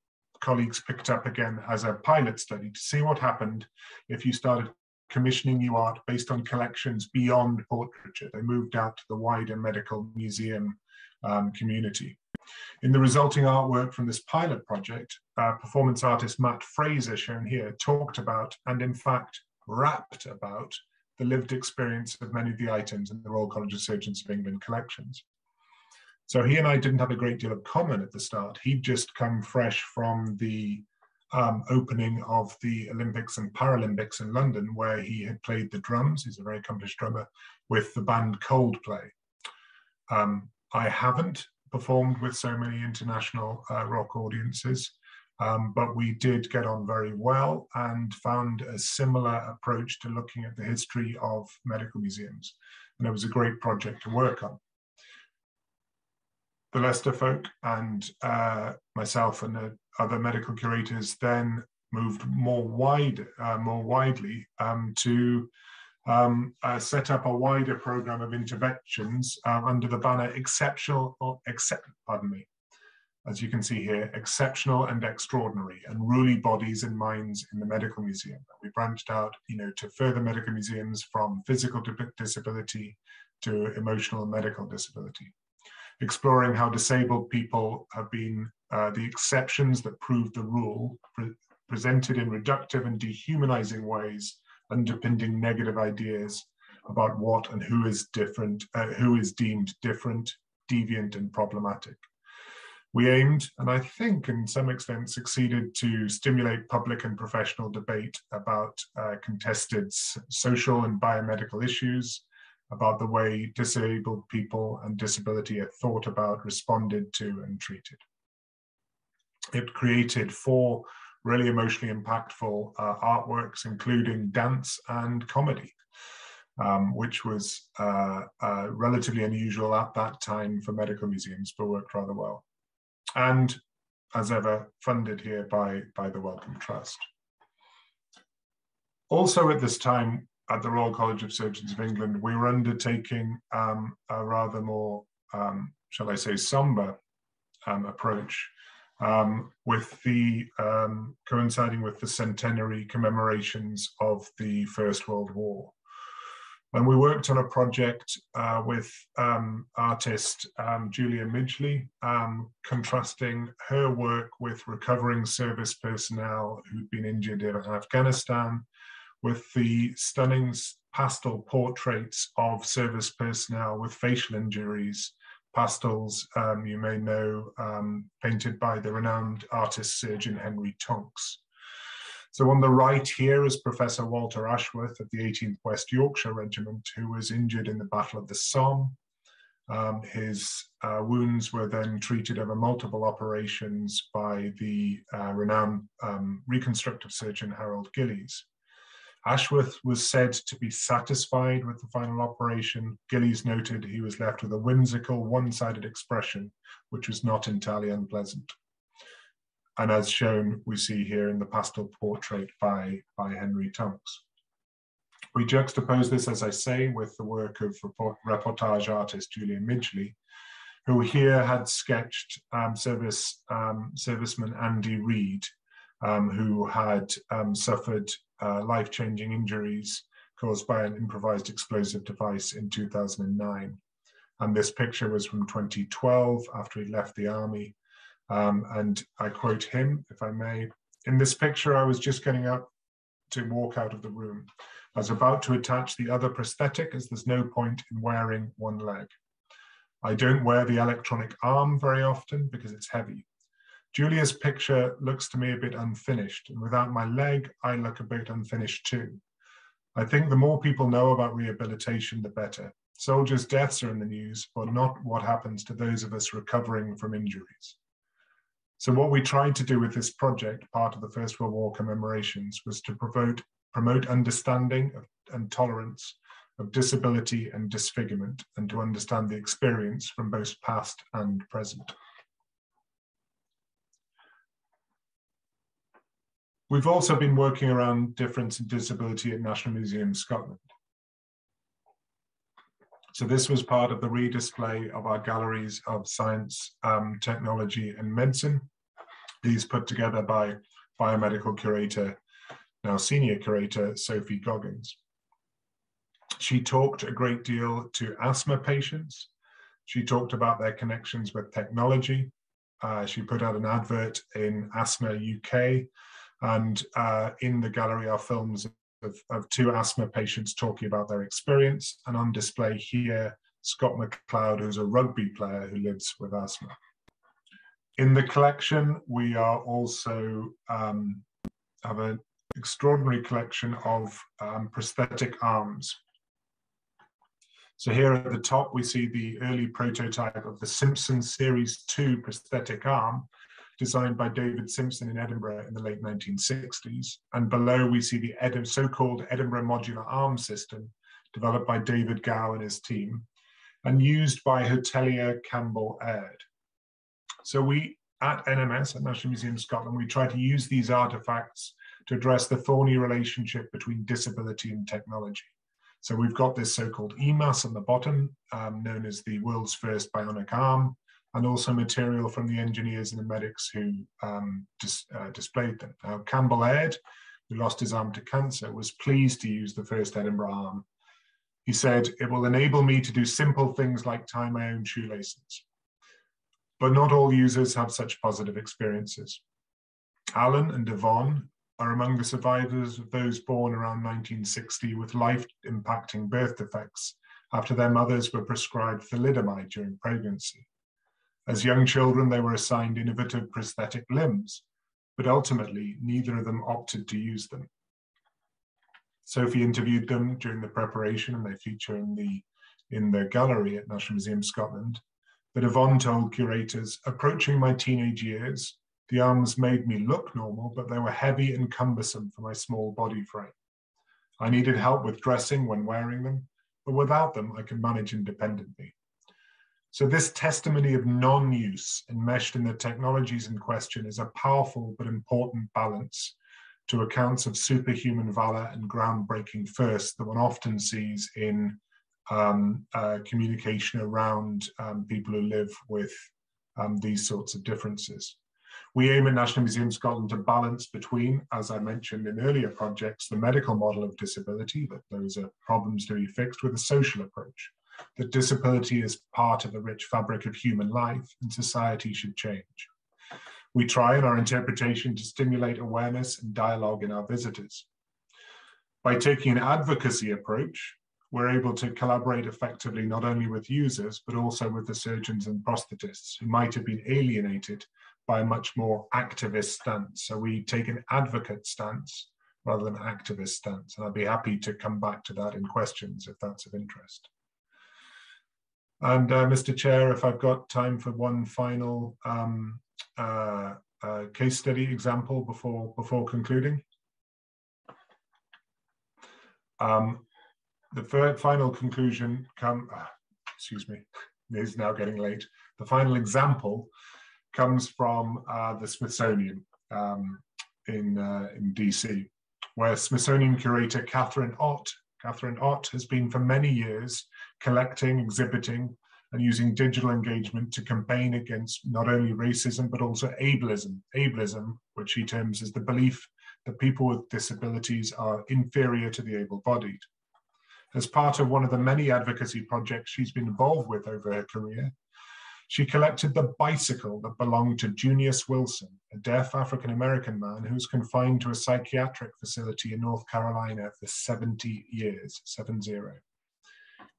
colleagues picked up again as a pilot study to see what happened if you started commissioning new art based on collections beyond portraiture. They moved out to the wider medical museum um, community. In the resulting artwork from this pilot project, uh, performance artist Matt Fraser, shown here, talked about and in fact rapped about the lived experience of many of the items in the Royal College of Surgeons of England collections. So he and I didn't have a great deal of common at the start. He'd just come fresh from the um, opening of the Olympics and Paralympics in London, where he had played the drums. He's a very accomplished drummer with the band Coldplay. Um, I haven't performed with so many international uh, rock audiences, um, but we did get on very well and found a similar approach to looking at the history of medical museums. And it was a great project to work on the Leicester folk and uh, myself and the other medical curators then moved more wide, uh, more widely um, to um, uh, set up a wider program of interventions uh, under the banner exceptional, or except, pardon me, as you can see here, exceptional and extraordinary, and unruly bodies and minds in the medical museum. We branched out, you know, to further medical museums from physical disability to emotional and medical disability exploring how disabled people have been uh, the exceptions that prove the rule, pre presented in reductive and dehumanizing ways, underpinning negative ideas about what and who is different, uh, who is deemed different, deviant, and problematic. We aimed, and I think in some extent succeeded, to stimulate public and professional debate about uh, contested social and biomedical issues, about the way disabled people and disability are thought about, responded to, and treated. It created four really emotionally impactful uh, artworks, including dance and comedy, um, which was uh, uh, relatively unusual at that time for medical museums, but worked rather well. And as ever, funded here by, by the Wellcome Trust. Also at this time, at the Royal College of Surgeons of England, we were undertaking um, a rather more, um, shall I say, somber um, approach um, with the um, coinciding with the centenary commemorations of the First World War. And we worked on a project uh, with um, artist Julia Midgley, contrasting her work with recovering service personnel who'd been injured in Afghanistan with the stunning pastel portraits of service personnel with facial injuries, pastels um, you may know, um, painted by the renowned artist surgeon Henry Tonks. So on the right here is Professor Walter Ashworth of the 18th West Yorkshire Regiment, who was injured in the Battle of the Somme. Um, his uh, wounds were then treated over multiple operations by the uh, renowned um, reconstructive surgeon Harold Gillies. Ashworth was said to be satisfied with the final operation. Gillies noted he was left with a whimsical, one sided expression, which was not entirely unpleasant. And as shown, we see here in the pastel portrait by, by Henry Tonks. We juxtapose this, as I say, with the work of report, reportage artist Julia Midgley, who here had sketched um, service, um, serviceman Andy Reid, um, who had um, suffered uh, life-changing injuries caused by an improvised explosive device in 2009. And this picture was from 2012 after he left the army. Um, and I quote him, if I may, in this picture, I was just getting up to walk out of the room. I was about to attach the other prosthetic as there's no point in wearing one leg. I don't wear the electronic arm very often because it's heavy. Julia's picture looks to me a bit unfinished, and without my leg, I look a bit unfinished too. I think the more people know about rehabilitation, the better. Soldiers' deaths are in the news, but not what happens to those of us recovering from injuries. So, what we tried to do with this project, part of the First World War commemorations, was to promote, promote understanding of, and tolerance of disability and disfigurement, and to understand the experience from both past and present. We've also been working around difference in disability at National Museum Scotland. So this was part of the redisplay of our galleries of science, um, technology and medicine. These put together by biomedical curator now senior curator Sophie Goggins. She talked a great deal to asthma patients. She talked about their connections with technology. Uh, she put out an advert in Asthma UK, and uh, in the gallery are films of, of, two asthma patients talking about their experience. And on display here, Scott McLeod, who's a rugby player who lives with asthma. In the collection, we are also um, have an extraordinary collection of um, prosthetic arms. So here at the top, we see the early prototype of the Simpson Series 2 prosthetic arm, designed by David Simpson in Edinburgh in the late 1960s. And below, we see the so-called Edinburgh Modular Arm System, developed by David Gow and his team, and used by hotelier Campbell Aird. So we, at NMS, at National Museum Scotland, we try to use these artifacts to address the thorny relationship between disability and technology. So we've got this so-called EMAS on the bottom, um, known as the world's first bionic arm, and also material from the engineers and the medics who um, dis, uh, displayed them. Now, Campbell Aird, who lost his arm to cancer, was pleased to use the first Edinburgh arm. He said, it will enable me to do simple things like tie my own shoelaces. But not all users have such positive experiences. Alan and Yvonne are among the survivors of those born around 1960 with life-impacting birth defects after their mothers were prescribed thalidomide during pregnancy. As young children, they were assigned innovative prosthetic limbs, but ultimately neither of them opted to use them. Sophie interviewed them during the preparation and they feature in the, in the gallery at National Museum Scotland. But Yvonne told curators, approaching my teenage years, the arms made me look normal, but they were heavy and cumbersome for my small body frame. I needed help with dressing when wearing them, but without them, I could manage independently. So this testimony of non-use enmeshed in the technologies in question is a powerful but important balance to accounts of superhuman valor and groundbreaking first that one often sees in um, uh, communication around um, people who live with um, these sorts of differences. We aim at National Museum Scotland to balance between, as I mentioned in earlier projects, the medical model of disability, that those are problems to be fixed, with a social approach, that disability is part of the rich fabric of human life and society should change. We try in our interpretation to stimulate awareness and dialogue in our visitors. By taking an advocacy approach, we're able to collaborate effectively not only with users, but also with the surgeons and prosthetists who might have been alienated by a much more activist stance. So we take an advocate stance rather than activist stance. And I'd be happy to come back to that in questions if that's of interest. And uh, Mr. Chair, if I've got time for one final um, uh, uh, case study example before, before concluding. Um, the final conclusion come, uh, excuse me, it is now getting late. The final example comes from uh, the Smithsonian um, in, uh, in DC, where Smithsonian curator Katherine Ott, Katherine Ott has been for many years collecting, exhibiting, and using digital engagement to campaign against not only racism, but also ableism. Ableism, which she terms as the belief that people with disabilities are inferior to the able-bodied. As part of one of the many advocacy projects she's been involved with over her career, she collected the bicycle that belonged to Junius Wilson, a deaf African-American man who was confined to a psychiatric facility in North Carolina for 70 years, seven zero.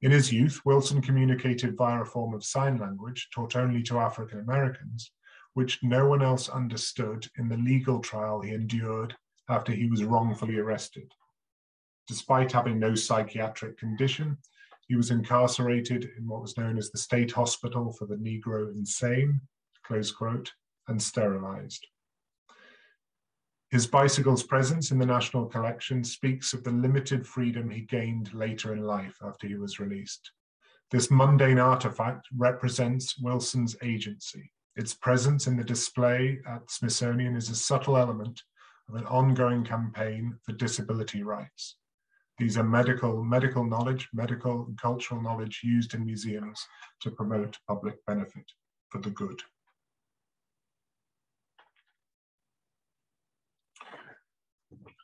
In his youth, Wilson communicated via a form of sign language taught only to African Americans, which no one else understood in the legal trial he endured after he was wrongfully arrested. Despite having no psychiatric condition, he was incarcerated in what was known as the State Hospital for the Negro Insane, close quote, and sterilized. His bicycle's presence in the National Collection speaks of the limited freedom he gained later in life after he was released. This mundane artifact represents Wilson's agency. Its presence in the display at Smithsonian is a subtle element of an ongoing campaign for disability rights. These are medical, medical knowledge, medical and cultural knowledge used in museums to promote public benefit for the good.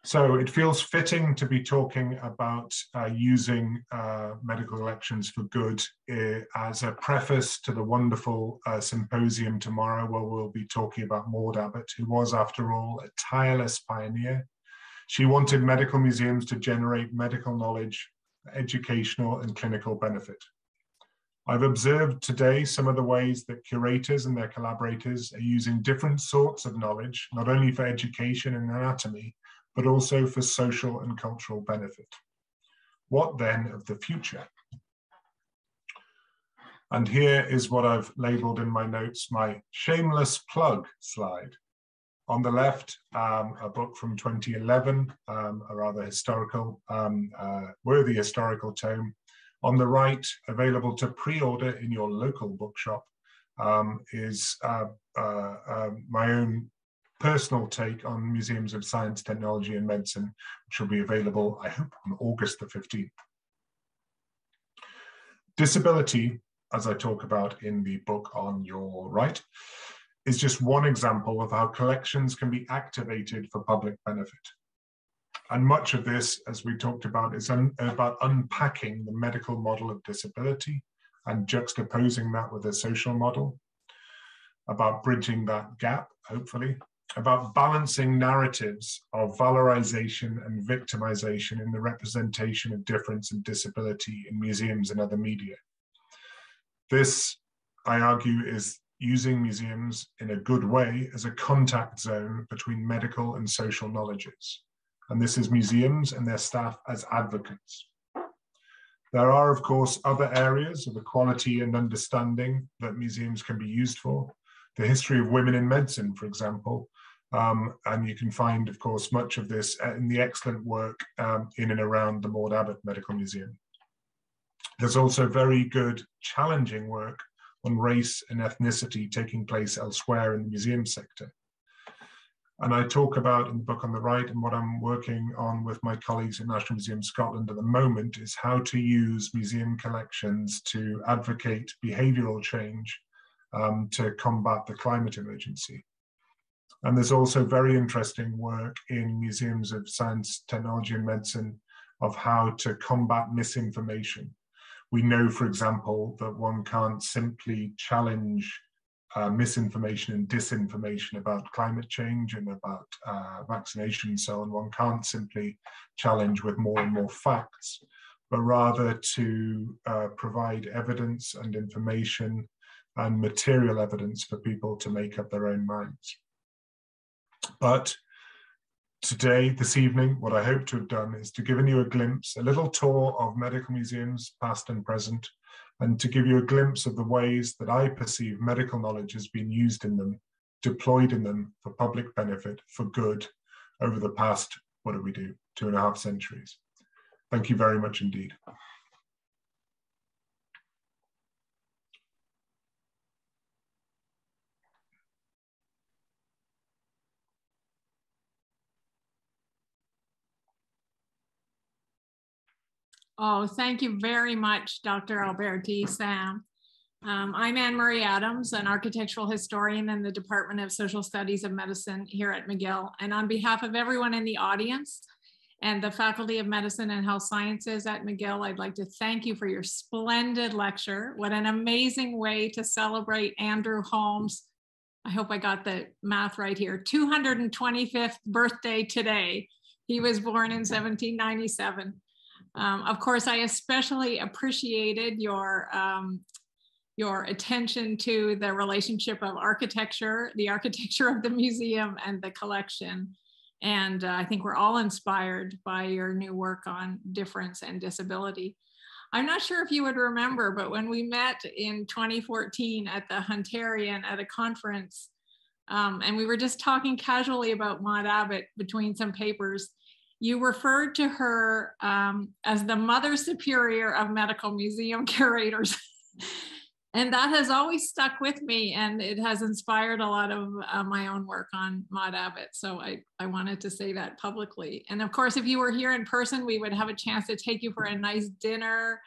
So it feels fitting to be talking about uh, using uh, medical elections for good uh, as a preface to the wonderful uh, symposium tomorrow, where we'll be talking about Maude Abbott, who was, after all, a tireless pioneer. She wanted medical museums to generate medical knowledge, educational and clinical benefit. I've observed today some of the ways that curators and their collaborators are using different sorts of knowledge, not only for education and anatomy, but also for social and cultural benefit. What then of the future? And here is what I've labeled in my notes, my shameless plug slide. On the left, um, a book from 2011, um, a rather historical, um, uh, worthy historical tome. On the right, available to pre-order in your local bookshop, um, is uh, uh, um, my own personal take on museums of science, technology, and medicine, which will be available, I hope, on August the 15th. Disability, as I talk about in the book on your right, is just one example of how collections can be activated for public benefit. And much of this, as we talked about, is un about unpacking the medical model of disability and juxtaposing that with a social model, about bridging that gap, hopefully, about balancing narratives of valorization and victimization in the representation of difference and disability in museums and other media. This, I argue, is using museums in a good way as a contact zone between medical and social knowledges. And this is museums and their staff as advocates. There are, of course, other areas of equality and understanding that museums can be used for. The history of women in medicine, for example, um, and you can find, of course, much of this uh, in the excellent work um, in and around the Maude Abbott Medical Museum. There's also very good, challenging work on race and ethnicity taking place elsewhere in the museum sector. And I talk about in the book on the right, and what I'm working on with my colleagues at National Museum Scotland at the moment is how to use museum collections to advocate behavioural change um, to combat the climate emergency. And there's also very interesting work in museums of science, technology, and medicine of how to combat misinformation. We know, for example, that one can't simply challenge uh, misinformation and disinformation about climate change and about uh, vaccination and so on. One can't simply challenge with more and more facts, but rather to uh, provide evidence and information and material evidence for people to make up their own minds. But today, this evening, what I hope to have done is to give you a glimpse, a little tour of medical museums, past and present, and to give you a glimpse of the ways that I perceive medical knowledge has been used in them, deployed in them for public benefit, for good, over the past, what do we do, two and a half centuries. Thank you very much indeed. Oh, thank you very much, Dr. Alberti, Sam. Um, I'm Annmarie Adams, an architectural historian in the Department of Social Studies of Medicine here at McGill. And on behalf of everyone in the audience and the Faculty of Medicine and Health Sciences at McGill, I'd like to thank you for your splendid lecture. What an amazing way to celebrate Andrew Holmes. I hope I got the math right here, 225th birthday today. He was born in 1797. Um, of course, I especially appreciated your um, your attention to the relationship of architecture, the architecture of the museum and the collection. And uh, I think we're all inspired by your new work on difference and disability. I'm not sure if you would remember, but when we met in 2014 at the Hunterian at a conference, um, and we were just talking casually about Maude Abbott between some papers, you referred to her um, as the mother superior of medical museum curators. and that has always stuck with me and it has inspired a lot of uh, my own work on Maude Abbott. So I, I wanted to say that publicly. And of course, if you were here in person, we would have a chance to take you for a nice dinner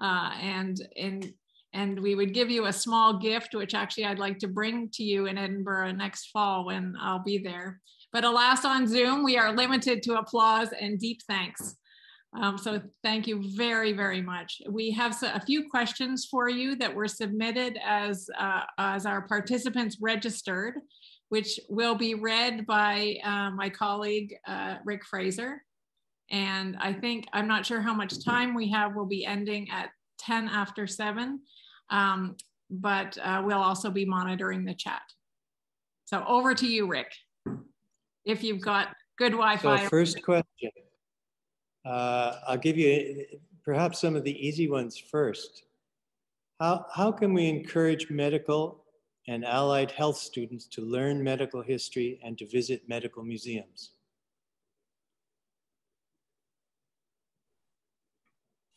uh, and, and, and we would give you a small gift, which actually I'd like to bring to you in Edinburgh next fall when I'll be there. But alas, on Zoom, we are limited to applause and deep thanks. Um, so thank you very, very much. We have a few questions for you that were submitted as, uh, as our participants registered, which will be read by uh, my colleague, uh, Rick Fraser. And I think, I'm not sure how much time we have. We'll be ending at 10 after seven, um, but uh, we'll also be monitoring the chat. So over to you, Rick, if you've got good Wi-Fi. So first question. Uh, I'll give you perhaps some of the easy ones first. How, how can we encourage medical and allied health students to learn medical history and to visit medical museums?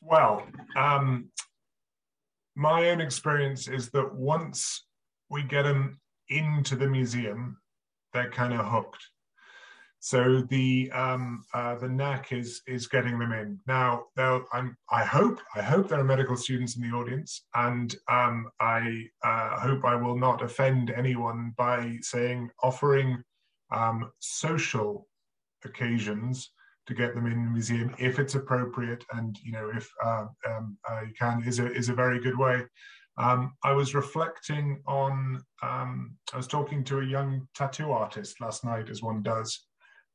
Well, um, my own experience is that once we get them into the museum, they're kind of hooked. So the um, uh, the knack is is getting them in. Now, I'm, I hope I hope there are medical students in the audience, and um, I uh, hope I will not offend anyone by saying offering um, social occasions to get them in the museum if it's appropriate, and you know if uh, um, uh, you can is a is a very good way. Um, I was reflecting on, um, I was talking to a young tattoo artist last night, as one does,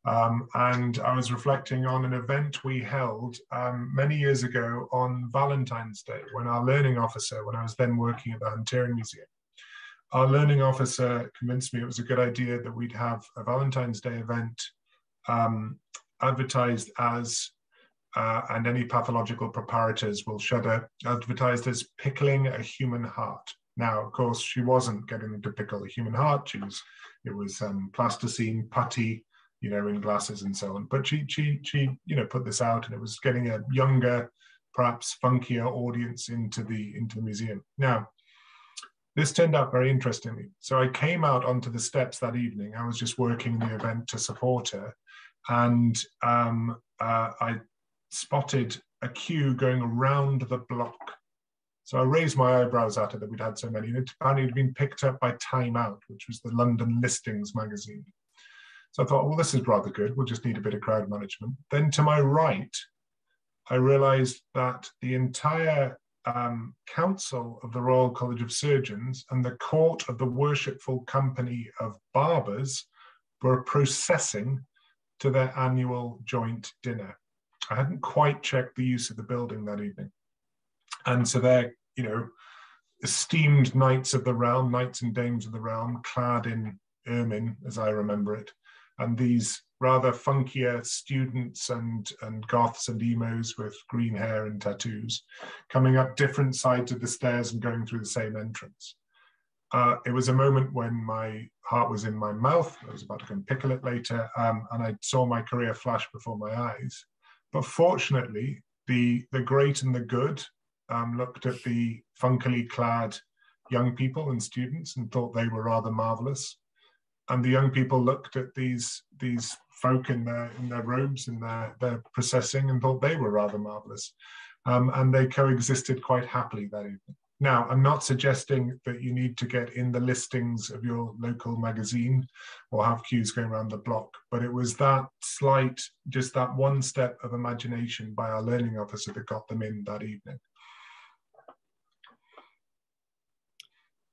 um, and I was reflecting on an event we held um, many years ago on Valentine's Day when our learning officer, when I was then working at the Hunterian Museum, our learning officer convinced me it was a good idea that we'd have a Valentine's Day event um, advertised as, uh, and any pathological preparators will shudder, advertised as pickling a human heart. Now, of course, she wasn't getting to pickle a human heart. She was, it was um, plasticine, putty, you know, in glasses and so on. But she, she, she, you know, put this out, and it was getting a younger, perhaps funkier audience into the into the museum. Now, this turned out very interestingly. So I came out onto the steps that evening. I was just working the event to support her, and um, uh, I spotted a queue going around the block. So I raised my eyebrows at it that we'd had so many. And it apparently had been picked up by Time Out, which was the London listings magazine. So I thought, well, this is rather good. We'll just need a bit of crowd management. Then to my right, I realized that the entire um, Council of the Royal College of Surgeons and the Court of the Worshipful Company of Barbers were processing to their annual joint dinner. I hadn't quite checked the use of the building that evening. And so they're, you know, esteemed knights of the realm, knights and dames of the realm, clad in ermine, as I remember it, and these rather funkier students and, and goths and emos with green hair and tattoos coming up different sides of the stairs and going through the same entrance. Uh, it was a moment when my heart was in my mouth. I was about to go and pickle it later, um, and I saw my career flash before my eyes. But fortunately, the the great and the good um, looked at the funkily clad young people and students and thought they were rather marvelous and the young people looked at these these folk in their in their robes in their their processing and thought they were rather marvelous. Um, and they coexisted quite happily that evening. Now i'm not suggesting that you need to get in the listings of your local magazine or have queues going around the block but it was that slight just that one step of imagination by our learning officer that got them in that evening.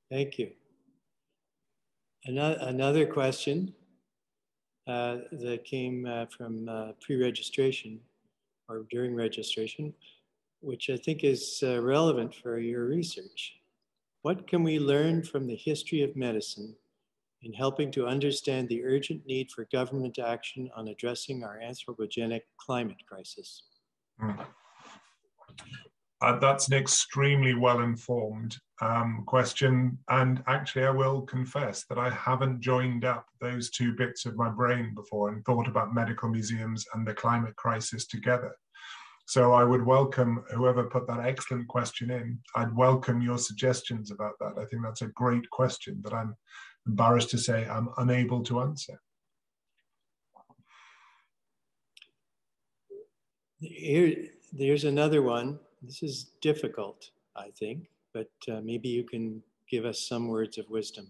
Thank you Another question uh, that came uh, from uh, pre-registration or during registration, which I think is uh, relevant for your research. What can we learn from the history of medicine in helping to understand the urgent need for government action on addressing our anthropogenic climate crisis? Mm. Uh, that's an extremely well informed um, question. And actually, I will confess that I haven't joined up those two bits of my brain before and thought about medical museums and the climate crisis together. So I would welcome whoever put that excellent question in. I'd welcome your suggestions about that. I think that's a great question that I'm embarrassed to say I'm unable to answer. Here, there's another one this is difficult, I think. But uh, maybe you can give us some words of wisdom.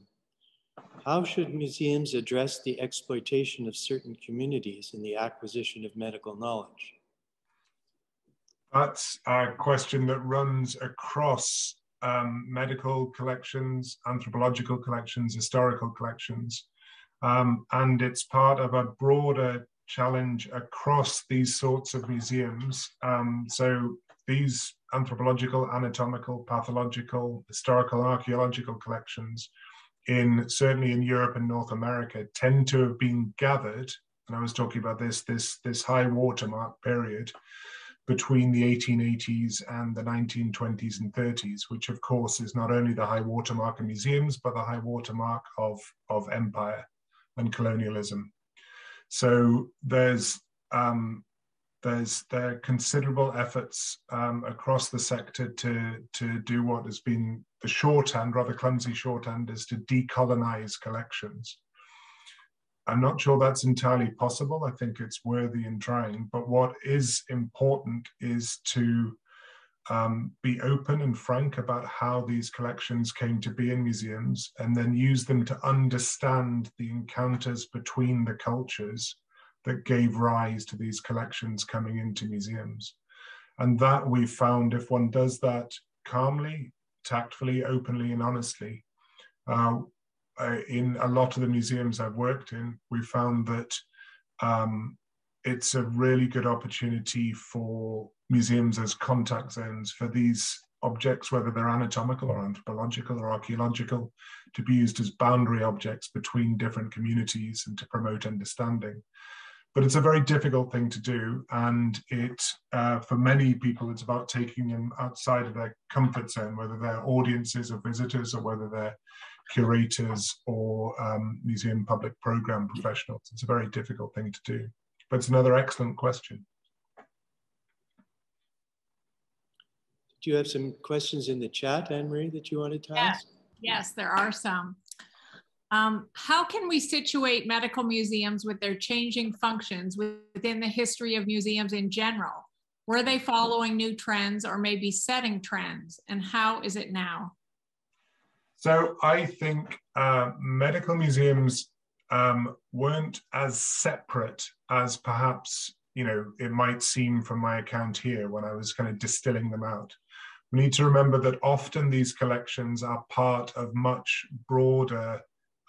How should museums address the exploitation of certain communities in the acquisition of medical knowledge? That's a question that runs across um, medical collections, anthropological collections, historical collections. Um, and it's part of a broader challenge across these sorts of museums. Um, so these anthropological, anatomical, pathological, historical, and archaeological collections in certainly in Europe and North America tend to have been gathered, and I was talking about this, this, this high watermark period between the 1880s and the 1920s and 30s, which of course is not only the high watermark of museums, but the high watermark of, of empire and colonialism. So there's um, there's there are considerable efforts um, across the sector to to do what has been the shorthand, rather clumsy shorthand, is to decolonize collections. I'm not sure that's entirely possible. I think it's worthy in trying. But what is important is to um, be open and frank about how these collections came to be in museums and then use them to understand the encounters between the cultures that gave rise to these collections coming into museums. And that we found if one does that calmly, tactfully, openly, and honestly, uh, in a lot of the museums I've worked in, we found that um, it's a really good opportunity for museums as contact zones for these objects, whether they're anatomical or anthropological or archaeological, to be used as boundary objects between different communities and to promote understanding. But it's a very difficult thing to do, and it, uh, for many people, it's about taking them outside of their comfort zone, whether they're audiences or visitors, or whether they're curators or um, museum public program professionals. It's a very difficult thing to do, but it's another excellent question. Do you have some questions in the chat, Annmarie, that you wanted to ask? Yes, there are some. Um, how can we situate medical museums with their changing functions within the history of museums in general? Were they following new trends or maybe setting trends? And how is it now? So I think uh, medical museums um, weren't as separate as perhaps you know it might seem from my account here when I was kind of distilling them out. We need to remember that often these collections are part of much broader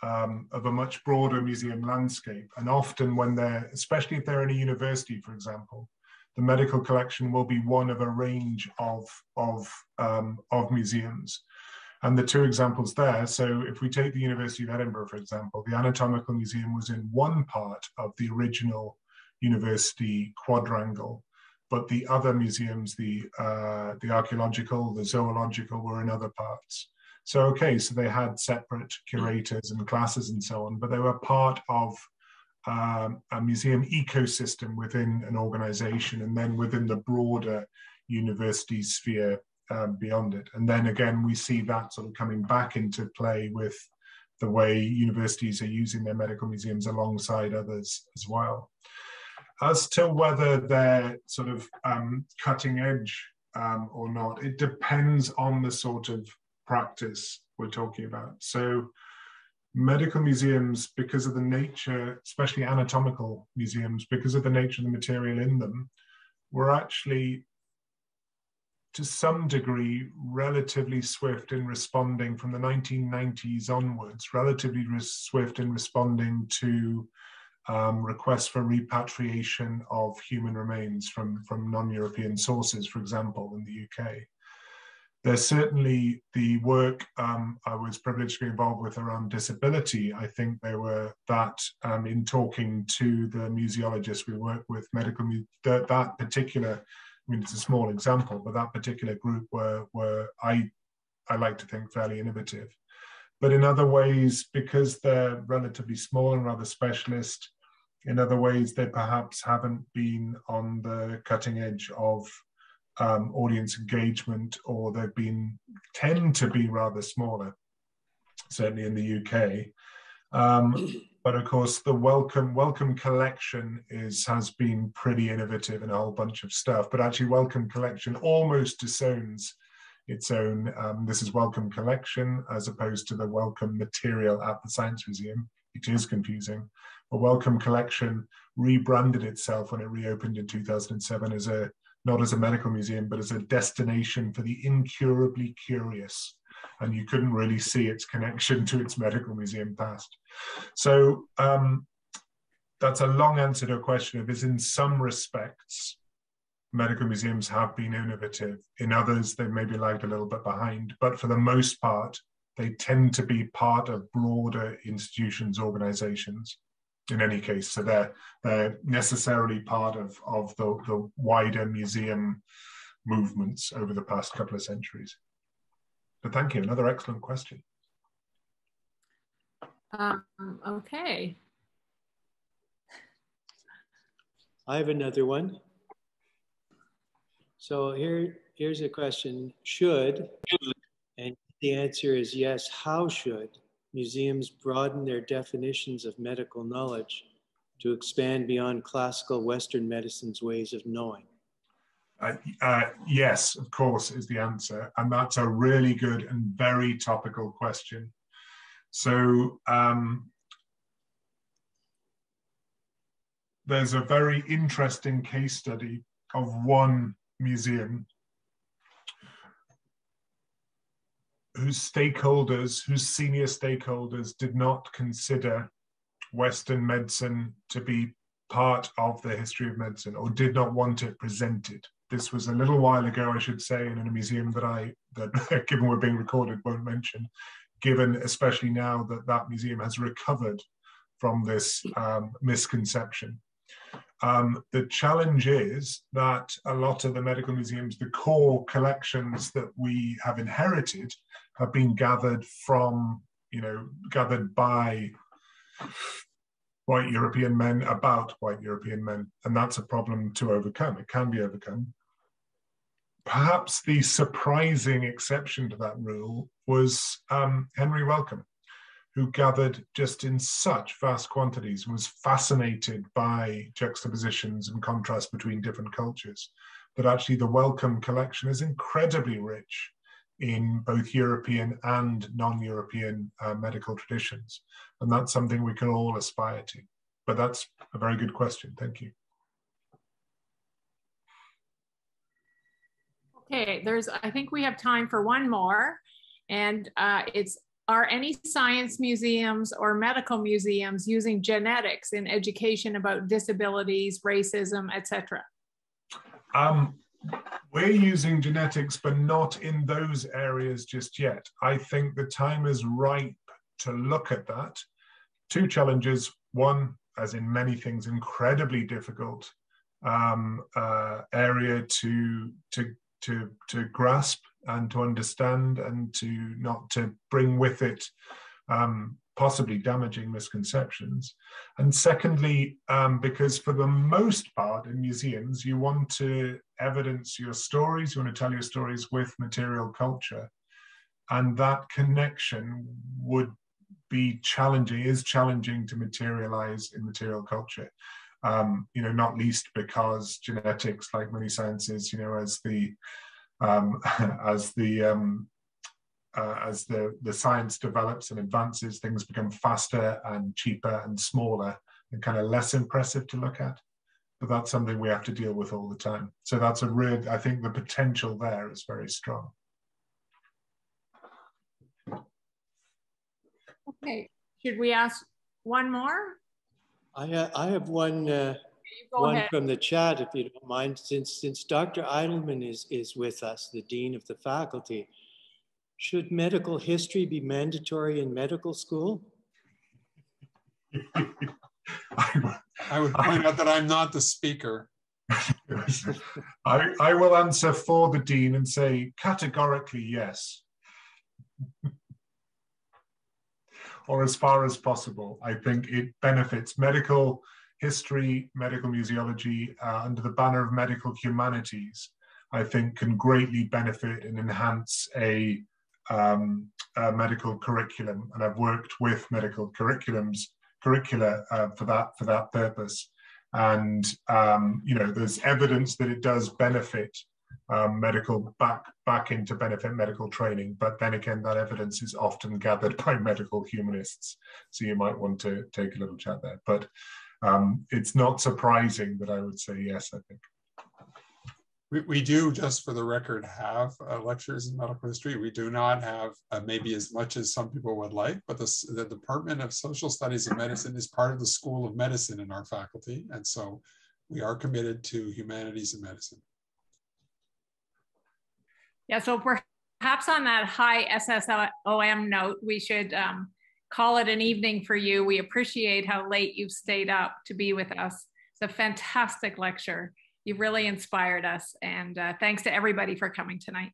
um, of a much broader museum landscape. And often when they're, especially if they're in a university, for example, the medical collection will be one of a range of, of, um, of museums. And the two examples there, so if we take the University of Edinburgh, for example, the Anatomical Museum was in one part of the original university quadrangle, but the other museums, the, uh, the archaeological, the zoological, were in other parts. So, okay, so they had separate curators and classes and so on, but they were part of um, a museum ecosystem within an organization and then within the broader university sphere um, beyond it. And then again, we see that sort of coming back into play with the way universities are using their medical museums alongside others as well. As to whether they're sort of um, cutting edge um, or not, it depends on the sort of practice we're talking about. So medical museums, because of the nature, especially anatomical museums, because of the nature of the material in them, were actually to some degree relatively swift in responding from the 1990s onwards, relatively swift in responding to um, requests for repatriation of human remains from, from non-European sources, for example, in the UK there's certainly the work um, I was privileged to be involved with around disability. I think there were that um, in talking to the museologists we work with, medical, that, that particular, I mean, it's a small example, but that particular group were, were I, I like to think fairly innovative. But in other ways, because they're relatively small and rather specialist, in other ways, they perhaps haven't been on the cutting edge of um, audience engagement, or they've been tend to be rather smaller, certainly in the UK. Um, but of course, the welcome Wellcome Collection is has been pretty innovative in a whole bunch of stuff. But actually, Wellcome Collection almost disowns its own, um, this is Wellcome Collection as opposed to the Wellcome Material at the Science Museum. It is confusing. A Wellcome Collection rebranded itself when it reopened in 2007 as a, not as a medical museum, but as a destination for the incurably curious. And you couldn't really see its connection to its medical museum past. So um, that's a long answer to a question of is in some respects, medical museums have been innovative. In others, they maybe lagged a little bit behind, but for the most part, they tend to be part of broader institutions, organizations in any case. So they're, they're necessarily part of, of the, the wider museum movements over the past couple of centuries. But thank you, another excellent question. Um, okay. I have another one. So here, here's a question. Should, and the answer is yes, how should museums broaden their definitions of medical knowledge to expand beyond classical Western medicine's ways of knowing? Uh, uh, yes, of course, is the answer. And that's a really good and very topical question. So um, there's a very interesting case study of one museum whose stakeholders, whose senior stakeholders did not consider Western medicine to be part of the history of medicine or did not want it presented. This was a little while ago, I should say, in a museum that I, that given we're being recorded, won't mention, given especially now that that museum has recovered from this um, misconception. Um, the challenge is that a lot of the medical museums, the core collections that we have inherited, have been gathered from, you know, gathered by white European men about white European men. And that's a problem to overcome. It can be overcome. Perhaps the surprising exception to that rule was um, Henry Wellcome who gathered just in such vast quantities and was fascinated by juxtapositions and contrast between different cultures that actually the Wellcome collection is incredibly rich in both European and non-European uh, medical traditions. And that's something we can all aspire to. But that's a very good question. Thank you. Okay, there's, I think we have time for one more. And uh, it's are any science museums or medical museums using genetics in education about disabilities, racism, etc.? Um, we're using genetics, but not in those areas just yet. I think the time is ripe to look at that. Two challenges. One, as in many things, incredibly difficult um, uh, area to, to, to, to grasp and to understand and to not to bring with it um, possibly damaging misconceptions. And secondly, um, because for the most part in museums, you want to evidence your stories, you want to tell your stories with material culture. And that connection would be challenging, is challenging to materialize in material culture. Um, you know, not least because genetics, like many sciences, you know, as the um, as the um, uh, as the, the science develops and advances, things become faster and cheaper and smaller and kind of less impressive to look at. But that's something we have to deal with all the time. So that's a real, I think the potential there is very strong. Okay, should we ask one more? I, uh, I have one uh, one ahead. from the chat, if you don't mind, since, since Dr. Eidelman is, is with us, the Dean of the faculty, should medical history be mandatory in medical school? I would point out that I'm not the speaker. I, I will answer for the Dean and say categorically yes. or as far as possible. I think it benefits medical history, medical museology, uh, under the banner of medical humanities, I think can greatly benefit and enhance a, um, a medical curriculum. And I've worked with medical curriculums, curricula uh, for that for that purpose. And um, you know, there's evidence that it does benefit um, medical back back into benefit medical training. But then again, that evidence is often gathered by medical humanists, so you might want to take a little chat there. But um, it's not surprising that I would say yes. I think. We, we do, just for the record, have uh, lectures in medical history. We do not have uh, maybe as much as some people would like, but the, the Department of Social Studies and Medicine is part of the School of Medicine in our faculty. And so we are committed to humanities and medicine. Yeah, so perhaps on that high SSOM note, we should um, call it an evening for you. We appreciate how late you've stayed up to be with us. It's a fantastic lecture. You've really inspired us. And uh, thanks to everybody for coming tonight.